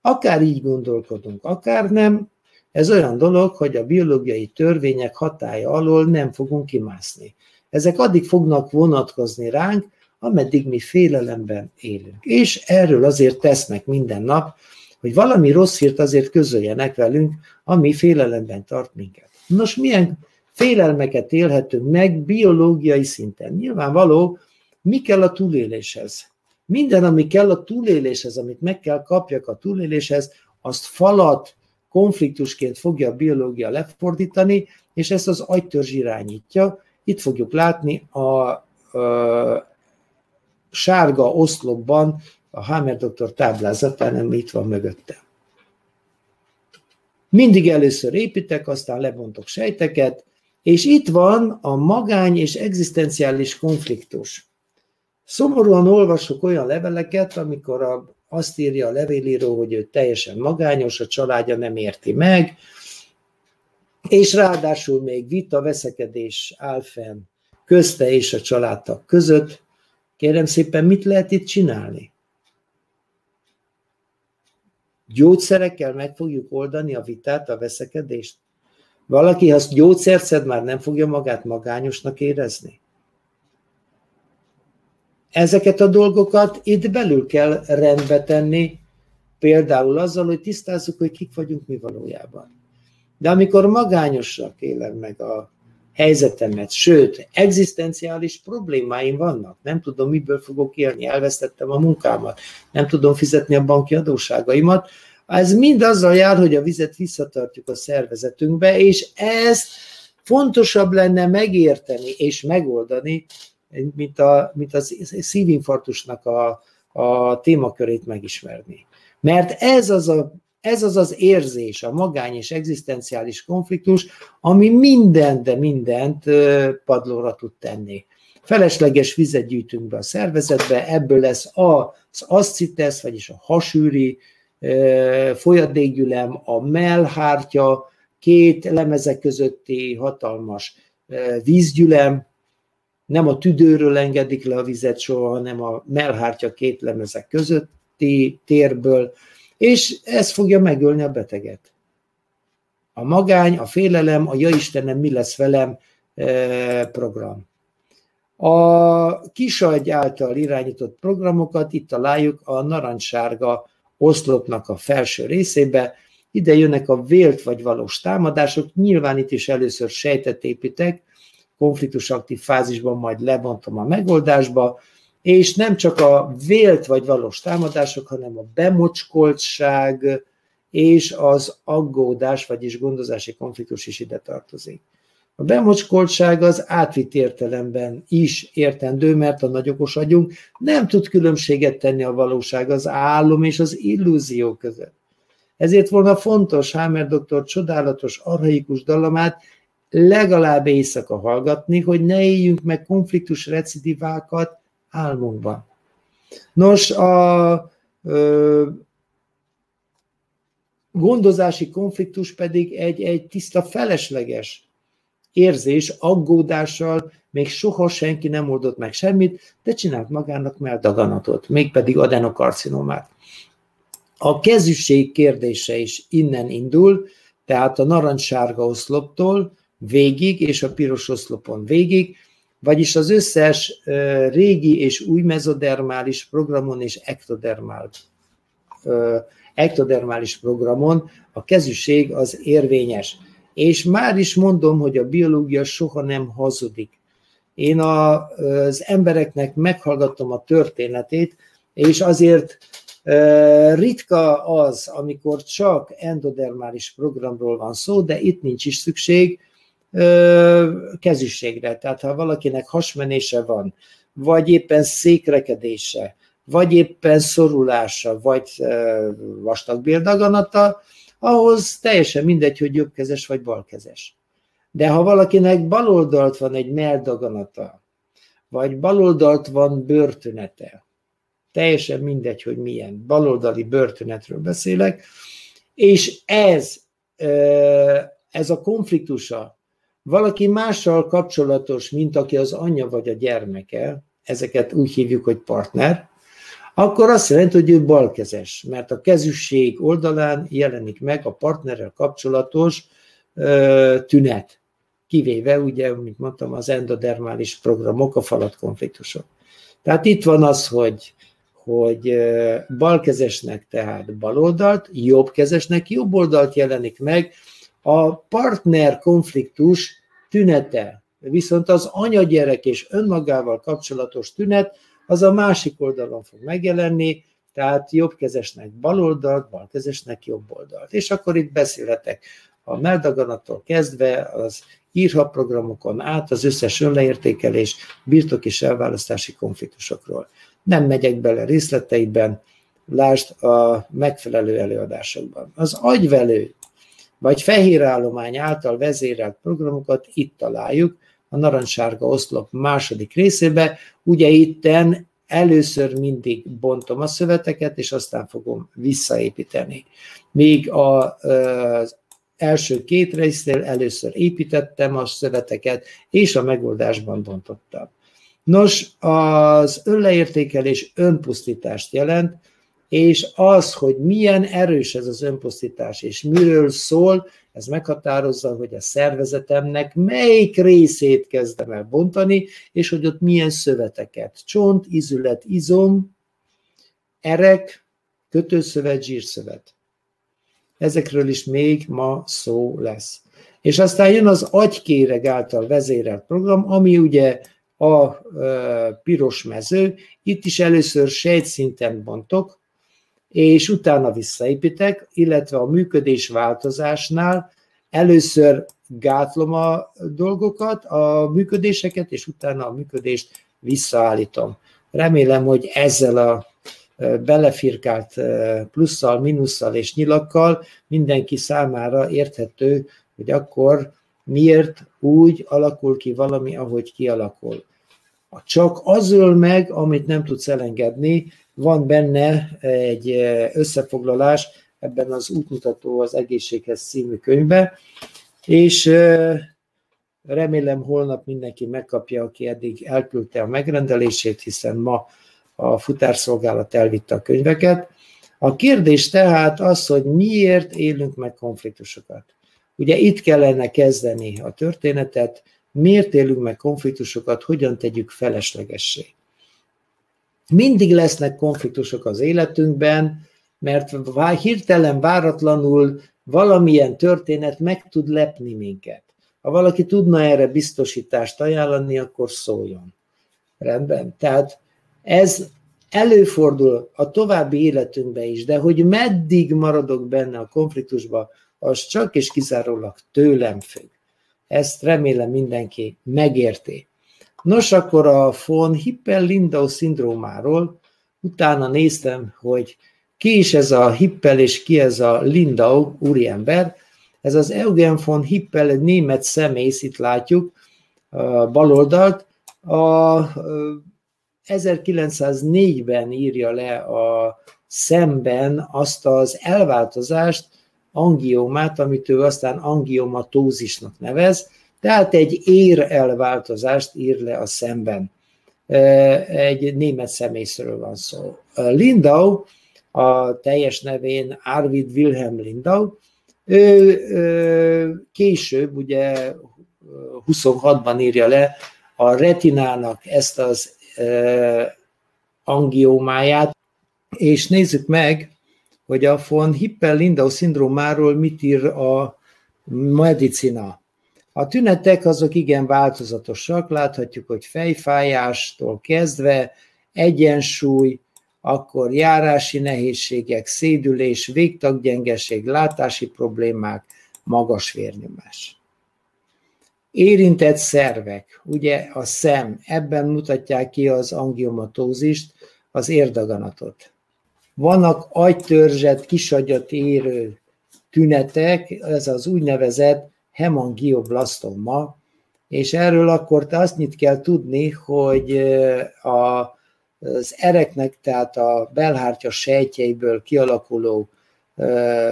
Akár így gondolkodunk, akár nem, ez olyan dolog, hogy a biológiai törvények hatája alól nem fogunk kimászni. Ezek addig fognak vonatkozni ránk, ameddig mi félelemben élünk. És erről azért tesznek minden nap, hogy valami rossz hírt azért közöljenek velünk, ami félelemben tart minket. Nos, milyen félelmeket élhetünk meg biológiai szinten? Nyilvánvaló, mi kell a túléléshez? Minden, ami kell a túléléshez, amit meg kell kapjak a túléléshez, azt falat, konfliktusként fogja a biológia lefordítani, és ezt az agytörzs irányítja. Itt fogjuk látni a, a sárga oszlopban a Hammer doktor táblázatán, ami itt van mögöttem. Mindig először építek, aztán lebontok sejteket, és itt van a magány és egzisztenciális konfliktus. Szomorúan olvasok olyan leveleket, amikor a, azt írja a levélíró, hogy ő teljesen magányos, a családja nem érti meg, és ráadásul még vita, veszekedés áll fenn közte és a családtag között. Kérem szépen, mit lehet itt csinálni? Gyógyszerekkel meg fogjuk oldani a vitát, a veszekedést? Valaki, ha gyógyszert szed, már nem fogja magát magányosnak érezni? Ezeket a dolgokat itt belül kell rendbe tenni, például azzal, hogy tisztázzuk, hogy kik vagyunk mi valójában. De amikor magányosak élem meg a helyzetemet, sőt, egzisztenciális problémáim vannak, nem tudom, miből fogok élni, elvesztettem a munkámat, nem tudom fizetni a banki adóságaimat, ez mind azzal jár, hogy a vizet visszatartjuk a szervezetünkbe, és ezt fontosabb lenne megérteni és megoldani, mint a, mint a szívinfarktusnak a, a témakörét megismerni. Mert ez az, a, ez az az érzés, a magány és egzisztenciális konfliktus, ami mindent, de mindent padlóra tud tenni. Felesleges vizet gyűjtünk be a szervezetbe, ebből lesz az aszcites, vagyis a hasűri folyadékgyülem, a mellhártya, két lemezek közötti hatalmas vízgyülem, nem a tüdőről engedik le a vizet soha, hanem a mellhártya két lemezek közötti térből, és ez fogja megölni a beteget. A magány, a félelem, a ja Istenem, mi lesz velem program. A kisagy által irányított programokat itt találjuk a narancssárga oszlopnak a felső részébe, ide jönnek a vélt vagy valós támadások, nyilván itt is először sejtet építek, konfliktus aktív fázisban majd lebontom a megoldásba, és nem csak a vélt vagy valós támadások, hanem a bemocskoltság és az aggódás, vagyis gondozási konfliktus is ide tartozik. A bemocskoltság az átvitt értelemben is értendő, mert a nagyokos agyunk nem tud különbséget tenni a valóság, az álom és az illúzió között. Ezért volna fontos Hámer doktor csodálatos arhaikus dallamát legalább éjszaka hallgatni, hogy ne éljünk meg konfliktus recidivákat álmunkban. Nos, a ö, gondozási konfliktus pedig egy, egy tiszta felesleges érzés, aggódással, még soha senki nem oldott meg semmit, de csinált magának meldaganatot, mégpedig adenokarcinomát. A kezüsség kérdése is innen indul, tehát a narancssárga oszloptól végig, és a piros oszlopon végig, vagyis az összes régi és új mezodermális programon és ektodermál, ektodermális programon a kezüsség az érvényes. És már is mondom, hogy a biológia soha nem hazudik. Én az embereknek meghallgattam a történetét, és azért ritka az, amikor csak endodermális programról van szó, de itt nincs is szükség, kezüsségre. Tehát ha valakinek hasmenése van, vagy éppen székrekedése, vagy éppen szorulása, vagy vastagbéldaganata, ahhoz teljesen mindegy, hogy jobbkezes vagy balkezes. De ha valakinek baloldalt van egy meldaganata, vagy baloldalt van börtönete, teljesen mindegy, hogy milyen, baloldali börtönetről beszélek, és ez, ez a konfliktusa valaki mással kapcsolatos, mint aki az anyja vagy a gyermeke, ezeket úgy hívjuk, hogy partner, akkor azt jelenti, hogy ő balkezes, mert a kezüsség oldalán jelenik meg a partnerrel kapcsolatos ö, tünet, kivéve, ugye, mint mondtam, az endodermális programok, a falatkonfliktusok. Tehát itt van az, hogy, hogy balkezesnek tehát baloldalt, jobbkezesnek jobboldalt jelenik meg, a partner konfliktus tünete, viszont az anyagyerek és önmagával kapcsolatos tünet, az a másik oldalon fog megjelenni, tehát jobbkezesnek baloldalt, balkezesnek jobboldalt. És akkor itt beszélhetek a meldaganattól kezdve az írha programokon át az összes önleértékelés, birtok és elválasztási konfliktusokról. Nem megyek bele részleteiben, lásd a megfelelő előadásokban. Az agyvelő vagy fehér állomány által vezérelt programokat itt találjuk, a narancssárga oszlop második részébe. Ugye itten először mindig bontom a szöveteket, és aztán fogom visszaépíteni. Még a, az első két résznél először építettem a szöveteket, és a megoldásban bontottam. Nos, az önleértékelés önpusztítást jelent, és az, hogy milyen erős ez az önpusztítás, és miről szól, ez meghatározza, hogy a szervezetemnek melyik részét kezdem el bontani, és hogy ott milyen szöveteket. Csont, izület, izom, erek, kötőszövet, zsírszövet. Ezekről is még ma szó lesz. És aztán jön az agykéreg által vezérelt program, ami ugye a piros mező. Itt is először sejtszinten bontok, és utána visszaépítek, illetve a működés változásnál először gátlom a dolgokat, a működéseket, és utána a működést visszaállítom. Remélem, hogy ezzel a belefirkált plusszal, minusszal és nyilakkal mindenki számára érthető, hogy akkor miért úgy alakul ki valami, ahogy kialakul. Csak az öl meg, amit nem tudsz elengedni, van benne egy összefoglalás ebben az útmutató az egészséghez című könyvbe, és remélem holnap mindenki megkapja, aki eddig elküldte a megrendelését, hiszen ma a futárszolgálat elvitte a könyveket. A kérdés tehát az, hogy miért élünk meg konfliktusokat. Ugye itt kellene kezdeni a történetet, miért élünk meg konfliktusokat, hogyan tegyük feleslegessé. Mindig lesznek konfliktusok az életünkben, mert hirtelen, váratlanul valamilyen történet meg tud lepni minket. Ha valaki tudna erre biztosítást ajánlani, akkor szóljon. Rendben. Tehát ez előfordul a további életünkben is, de hogy meddig maradok benne a konfliktusba, az csak és kizárólag tőlem függ. Ezt remélem mindenki megérti. Nos, akkor a von Hippel-Lindau szindrómáról utána néztem, hogy ki is ez a Hippel és ki ez a Lindau úriember. Ez az Eugen von Hippel, egy német szemész, itt látjuk, baloldalt. A 1904-ben írja le a szemben azt az elváltozást, angiomát, amit ő aztán angiomatózisnak nevez, tehát egy ér elváltozást ír le a szemben. Egy német szemészről van szó. Lindau, a teljes nevén Arvid Wilhelm Lindau, ő később, ugye 26-ban írja le a retinának ezt az angiomáját, és nézzük meg, hogy a von Hippel-Lindau szindrómáról mit ír a medicina. A tünetek azok igen változatosak, láthatjuk, hogy fejfájástól kezdve egyensúly, akkor járási nehézségek, szédülés, végtaggyengeség, látási problémák, magas vérnyomás. Érintett szervek, ugye a szem, ebben mutatják ki az angiomatózist, az érdaganatot. Vannak agytörzset, kisagyat érő tünetek, ez az úgynevezett hemangioblastoma, és erről akkor te azt nyit kell tudni, hogy a, az ereknek, tehát a belhártya sejtjeiből kialakuló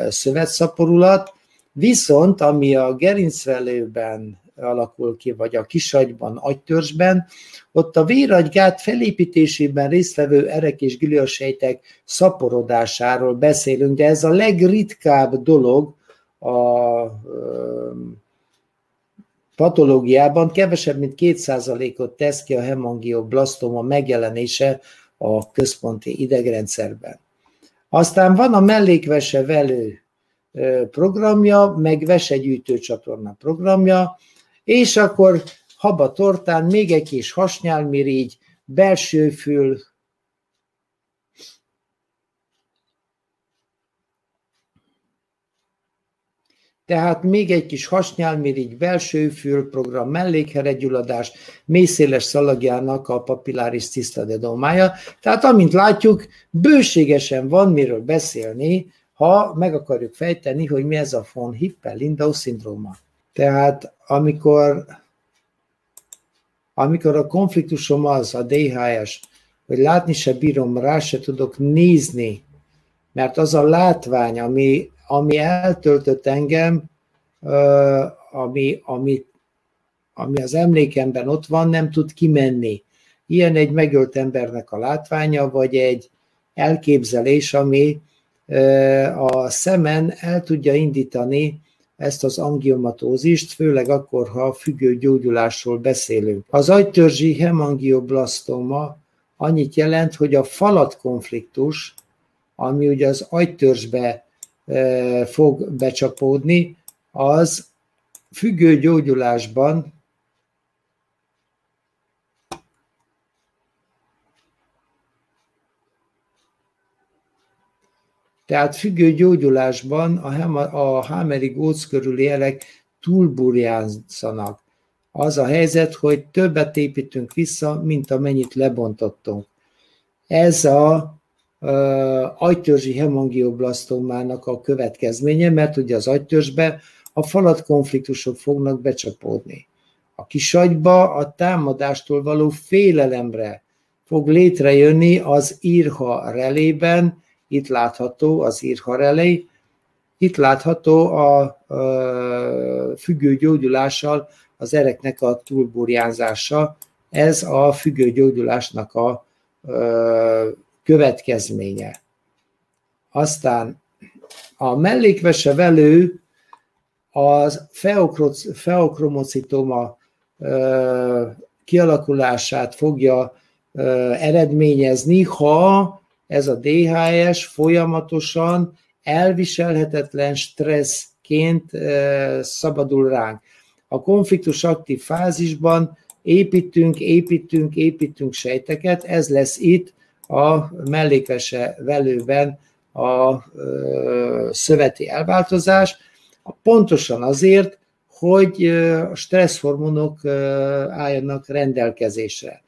szövetszaporulat, viszont ami a gerincvelőben alakul ki, vagy a kisagyban, agytörzsben, ott a véragygát felépítésében résztvevő erek és gliosejtek szaporodásáról beszélünk, de ez a legritkább dolog a patológiában, kevesebb, mint 2%-ot tesz ki a hemangioblasztoma megjelenése a központi idegrendszerben. Aztán van a mellékvese velő programja, meg vesegyűjtő csatorna programja, és akkor haba tortán még egy kis hasnyálmirigy, belső fül, Tehát még egy kis hasnyálmirigy, belső fülprogram, mellékheregyulladás, mészéles szalagjának a papilláris cisztadedomája. Tehát amint látjuk, bőségesen van miről beszélni, ha meg akarjuk fejteni, hogy mi ez a von Hippel-Lindau szindróma. Tehát amikor, amikor a konfliktusom az, a DHS, hogy látni se bírom, rá se tudok nézni, mert az a látvány, ami ami eltöltött engem, ami, ami, ami az emlékemben ott van, nem tud kimenni. Ilyen egy megölt embernek a látványa, vagy egy elképzelés, ami a szemen el tudja indítani ezt az angiomatózist, főleg akkor, ha függő gyógyulásról beszélünk. Az agytörzsi hemangioblasztoma annyit jelent, hogy a falatkonfliktus, ami ugye az agytörzsbe fog becsapódni, az függő gyógyulásban Tehát függő gyógyulásban a, hámeri góc körüli jelek túlburjánzanak. Az a helyzet, hogy többet építünk vissza, mint amennyit lebontottunk. Ez a agytörzsi hemangioblasztomának a következménye, mert ugye az agytörzsbe a falat konfliktusok fognak becsapódni. A kisagyba a támadástól való félelemre fog létrejönni az írha relében, itt látható az írha relé, itt látható a, a függő gyógyulással az ereknek a túlburjánzása, ez a függő gyógyulásnak a, a következménye. Aztán a mellékvese velő az feokromocitoma kialakulását fogja eredményezni, ha ez a DHS folyamatosan elviselhetetlen stresszként szabadul ránk. A konfliktus aktív fázisban építünk, építünk, építünk sejteket, ez lesz itt a mellékvese velőben a szöveti elváltozás, pontosan azért, hogy a stresszhormonok álljanak rendelkezésre.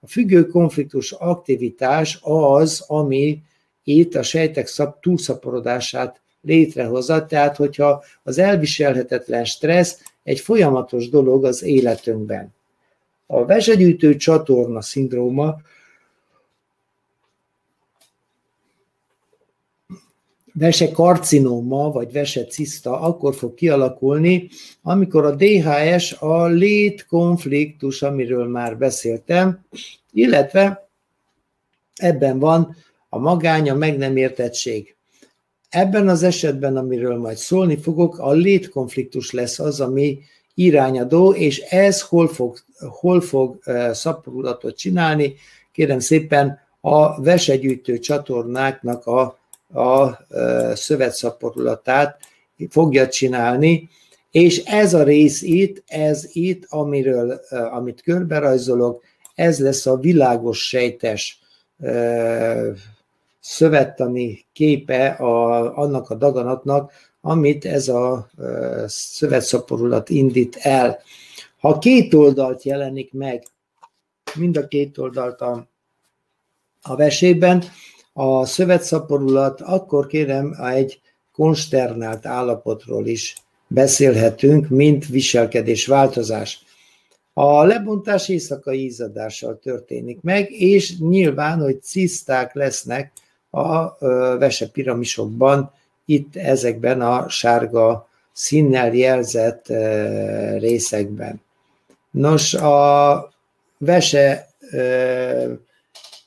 A függő konfliktus aktivitás az, ami itt a sejtek szab, túlszaporodását létrehozza, tehát hogyha az elviselhetetlen stressz egy folyamatos dolog az életünkben. A vezsegyűjtő csatorna szindróma vese karcinoma vagy vese ciszta akkor fog kialakulni, amikor a DHS a létkonfliktus, amiről már beszéltem, illetve ebben van a magány, a meg nem értettség. Ebben az esetben, amiről majd szólni fogok, a létkonfliktus lesz az, ami irányadó, és ez hol fog, hol fog szaporulatot csinálni? Kérem szépen a vesegyűjtő csatornáknak a a szövetszaporulatát fogja csinálni, és ez a rész itt, ez itt, amiről, amit körberajzolok, ez lesz a világos sejtes szövettani képe a, annak a daganatnak, amit ez a szövetszaporulat indít el. Ha két oldalt jelenik meg, mind a két oldalt a, a vesében, a szövetszaporulat, akkor kérem egy konsternált állapotról is beszélhetünk, mint viselkedés változás. A lebontás éjszakai ízadással történik meg, és nyilván, hogy ciszták lesznek a vesepiramisokban, itt ezekben a sárga színnel jelzett részekben. Nos, a Vese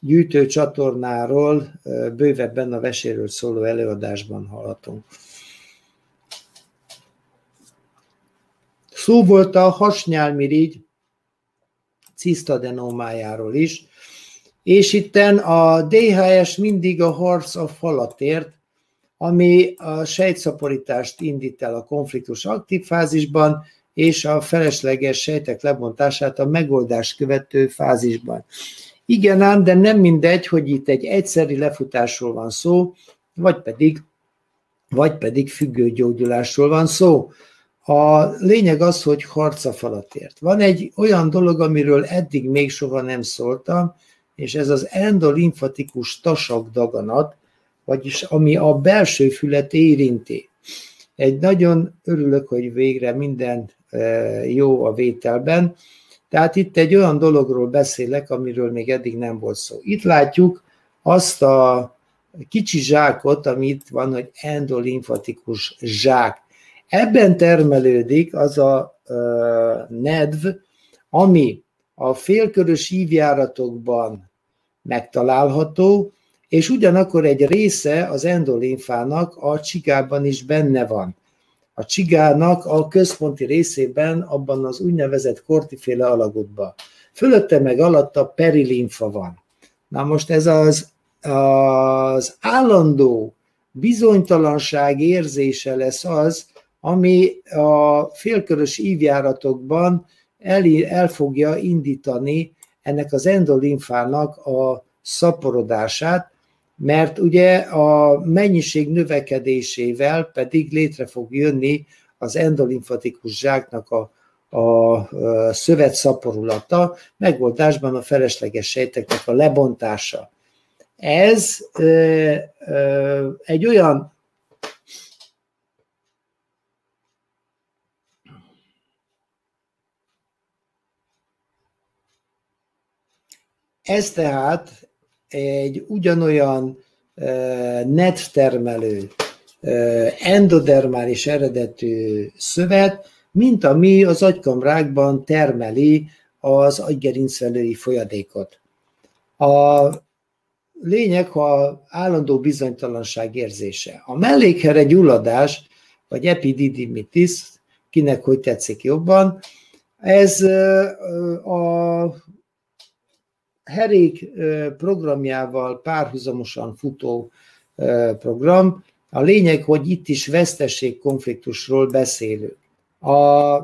gyűjtő csatornáról bővebben a veséről szóló előadásban hallhatunk. Szó volt a hasnyálmirigy cisztadenómájáról is, és itten a DHS mindig a harc a falatért, ami a sejtszaporítást indít el a konfliktus aktív fázisban, és a felesleges sejtek lebontását a megoldás követő fázisban. Igen ám, de nem mindegy, hogy itt egy egyszeri lefutásról van szó, vagy pedig, vagy pedig függőgyógyulásról van szó. A lényeg az, hogy harca falatért. Van egy olyan dolog, amiről eddig még soha nem szóltam, és ez az endolimfatikus tasak daganat, vagyis ami a belső fület érinti. Egy nagyon örülök, hogy végre minden e, jó a vételben. Tehát itt egy olyan dologról beszélek, amiről még eddig nem volt szó. Itt látjuk azt a kicsi zsákot, amit van, hogy endolimfatikus zsák. Ebben termelődik az a nedv, ami a félkörös ívjáratokban megtalálható, és ugyanakkor egy része az endolinfának a csigában is benne van. A csigának a központi részében, abban az úgynevezett kortiféle alagútban. Fölötte meg alatta perilinfa van. Na most ez az, az állandó bizonytalanság érzése lesz az, ami a félkörös ívjáratokban el, el fogja indítani ennek az endolimfának a szaporodását, mert ugye a mennyiség növekedésével pedig létre fog jönni az endolimfatikus zsáknak a, a szövet szaporulata, megoldásban a felesleges sejteknek a lebontása. Ez ö, ö, egy olyan Ez tehát egy ugyanolyan net termelő, endodermális eredetű szövet, mint ami az agykamrákban termeli az agygerincvelői folyadékot. A lényeg, ha állandó bizonytalanság érzése. A mellékhere gyulladás, vagy epididimitis, kinek hogy tetszik jobban, ez a Herék programjával párhuzamosan futó program. A lényeg, hogy itt is vesztességkonfliktusról beszélünk. A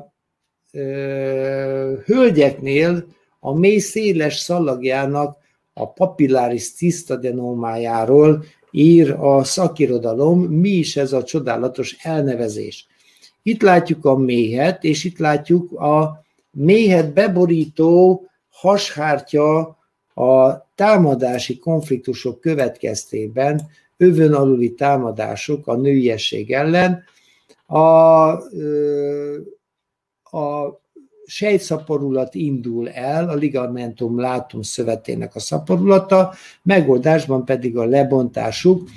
hölgyeknél a mély széles szalagjának a papilláris cisztadenómájáról ír a szakirodalom, mi is ez a csodálatos elnevezés. Itt látjuk a méhet, és itt látjuk a méhet beborító hashártya a támadási konfliktusok következtében övön aluli támadások a nőiesség ellen, a, a sejtszaporulat indul el, a ligamentum látum szövetének a szaporulata, megoldásban pedig a lebontásuk,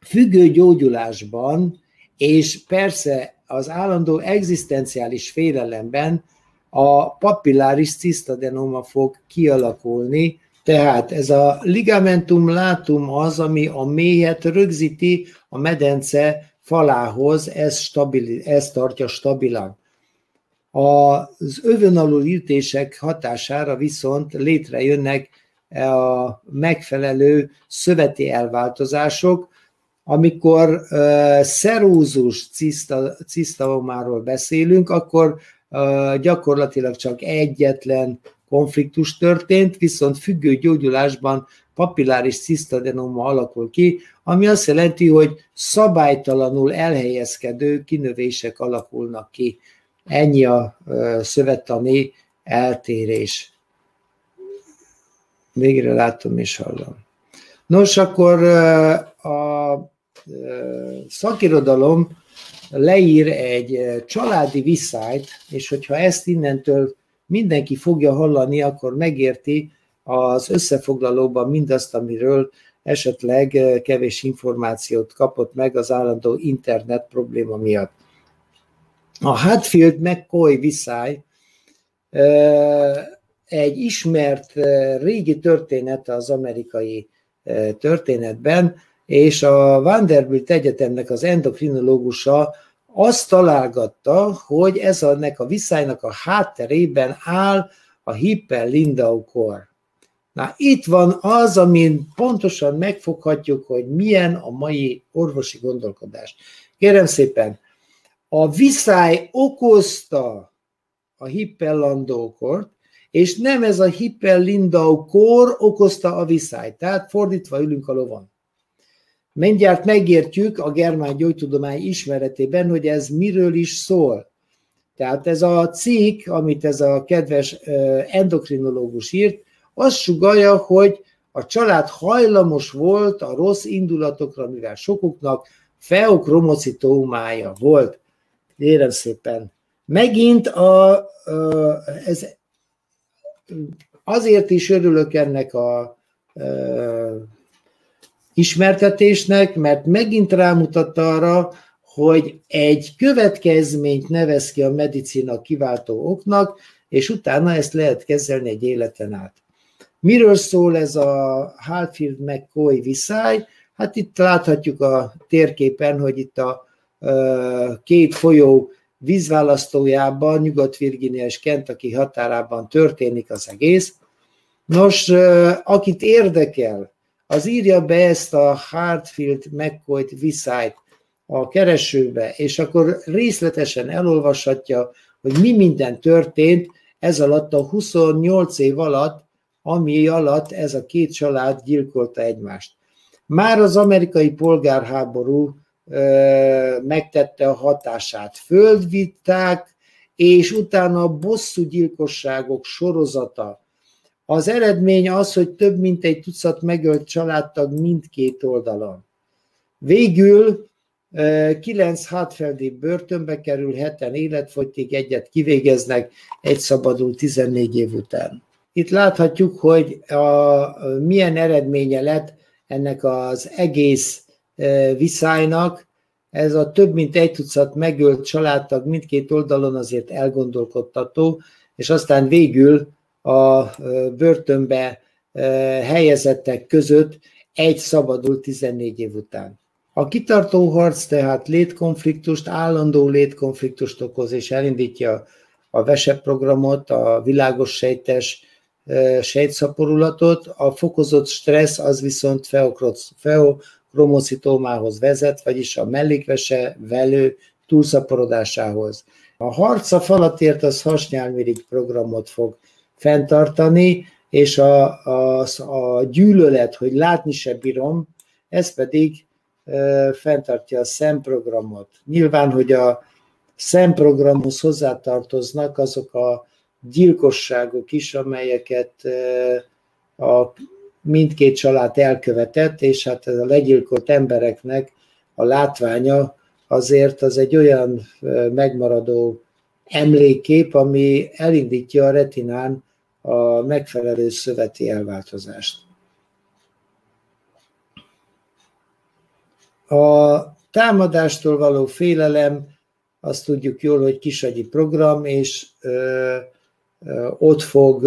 függő gyógyulásban, és persze az állandó egzisztenciális félelemben a papilláris cisztadenoma fog kialakulni, tehát ez a ligamentum látum az, ami a mélyet rögzíti a medence falához, ez, stabil, ez tartja stabilan. Az övön alul írtések hatására viszont létrejönnek a megfelelő szöveti elváltozások, amikor uh, szerózus ciszta, cisztaomáról beszélünk, akkor gyakorlatilag csak egyetlen konfliktus történt, viszont függő gyógyulásban papilláris cisztadenoma alakul ki, ami azt jelenti, hogy szabálytalanul elhelyezkedő kinövések alakulnak ki. Ennyi a szövettani eltérés. Végre látom és hallom. Nos, akkor a szakirodalom leír egy eh, családi viszályt, és hogyha ezt innentől mindenki fogja hallani, akkor megérti az összefoglalóban mindazt, amiről esetleg eh, kevés információt kapott meg az állandó internet probléma miatt. A Hatfield McCoy viszály egy ismert régi történet az amerikai történetben, és a Vanderbilt Egyetemnek az endokrinológusa azt találgatta, hogy ez ennek a viszálynak a hátterében áll a Hippel-Lindau-kor. Na itt van az, amin pontosan megfoghatjuk, hogy milyen a mai orvosi gondolkodás. Kérem szépen, a viszály okozta a Hippel-Landau-kort, és nem ez a Hippel-Lindau-kor okozta a viszályt. Tehát fordítva ülünk a lovon. Mindjárt megértjük a germán gyógytudomány ismeretében, hogy ez miről is szól. Tehát ez a cikk, amit ez a kedves endokrinológus írt, azt sugalja, hogy a család hajlamos volt a rossz indulatokra, mivel sokuknak feokromocitómája volt. Érem szépen. Megint a, ez, azért is örülök ennek a ismertetésnek, mert megint rámutatta arra, hogy egy következményt nevez ki a medicina kiváltó oknak, és utána ezt lehet kezelni egy életen át. Miről szól ez a Hatfield McCoy viszály? Hát itt láthatjuk a térképen, hogy itt a két folyó vízválasztójában, Nyugat-Virginia és Kentucky határában történik az egész. Nos, akit érdekel, az írja be ezt a Hartfield mccoy viszályt a keresőbe, és akkor részletesen elolvashatja, hogy mi minden történt ez alatt a 28 év alatt, ami alatt ez a két család gyilkolta egymást. Már az amerikai polgárháború ö, megtette a hatását. Földvitták, és utána a bosszú gyilkosságok sorozata. Az eredmény az, hogy több mint egy tucat megölt családtag mindkét oldalon. Végül kilenc hátfeldi börtönbe kerül, heten életfogytig, egyet kivégeznek, egy szabadul 14 év után. Itt láthatjuk, hogy a, milyen eredménye lett ennek az egész viszálynak. Ez a több mint egy tucat megölt családtag mindkét oldalon azért elgondolkodtató, és aztán végül a börtönbe helyezettek között egy szabadul 14 év után. A kitartó harc tehát létkonfliktust, állandó létkonfliktust okoz, és elindítja a veseprogramot, a világos sejtes sejtszaporulatot, a fokozott stressz az viszont feokromocitómához vezet, vagyis a mellékvese velő túlszaporodásához. A harc a falatért az hasnyálmirigy programot fog fenntartani, és a, a, a gyűlölet, hogy látni se bírom, ez pedig e, fenntartja a szemprogramot. Nyilván, hogy a szemprogramhoz hozzátartoznak azok a gyilkosságok is, amelyeket a mindkét család elkövetett, és hát a legyilkolt embereknek a látványa azért az egy olyan megmaradó emlékkép, ami elindítja a retinán a megfelelő szöveti elváltozást. A támadástól való félelem, azt tudjuk jól, hogy kisagyi program, és ott fog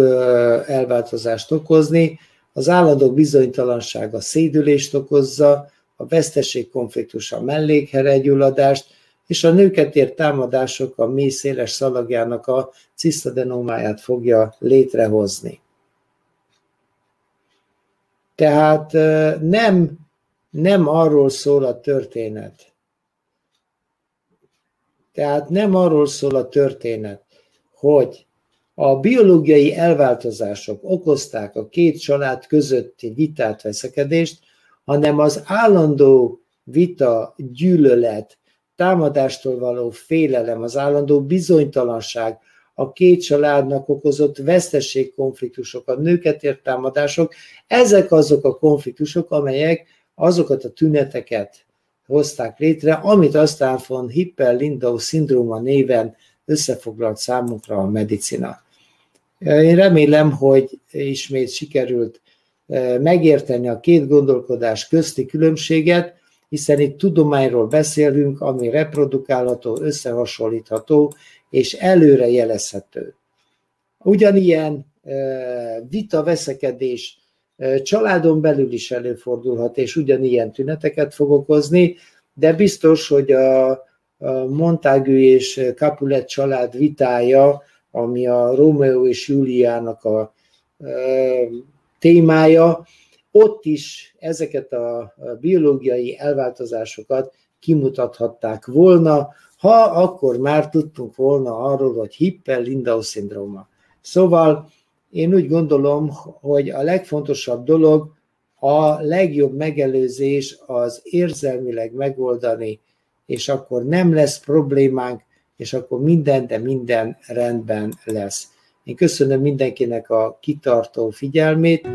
elváltozást okozni. Az állandó bizonytalanság a szédülést okozza, a veszteség konfliktus a mellékheregyulladást, és a nőket ért támadások a mély széles szalagjának a cisztadenómáját fogja létrehozni. Tehát nem, nem arról szól a történet. Tehát nem arról szól a történet, hogy a biológiai elváltozások okozták a két család közötti vitát, veszekedést, hanem az állandó vita, gyűlölet, támadástól való félelem, az állandó bizonytalanság, a két családnak okozott vesztességkonfliktusok, a nőket ért támadások, ezek azok a konfliktusok, amelyek azokat a tüneteket hozták létre, amit aztán von Hippel-Lindau szindróma néven összefoglalt számunkra a medicina. Én remélem, hogy ismét sikerült megérteni a két gondolkodás közti különbséget, hiszen itt tudományról beszélünk, ami reprodukálható, összehasonlítható és előre jelezhető. Ugyanilyen vita, veszekedés családon belül is előfordulhat, és ugyanilyen tüneteket fog okozni, de biztos, hogy a Montagu és Capulet család vitája, ami a Romeo és Juliának a témája, ott is ezeket a biológiai elváltozásokat kimutathatták volna, ha akkor már tudtunk volna arról, hogy Hippel-Lindau szindróma. Szóval én úgy gondolom, hogy a legfontosabb dolog a legjobb megelőzés az érzelmileg megoldani, és akkor nem lesz problémánk, és akkor minden, de minden rendben lesz. Én köszönöm mindenkinek a kitartó figyelmét.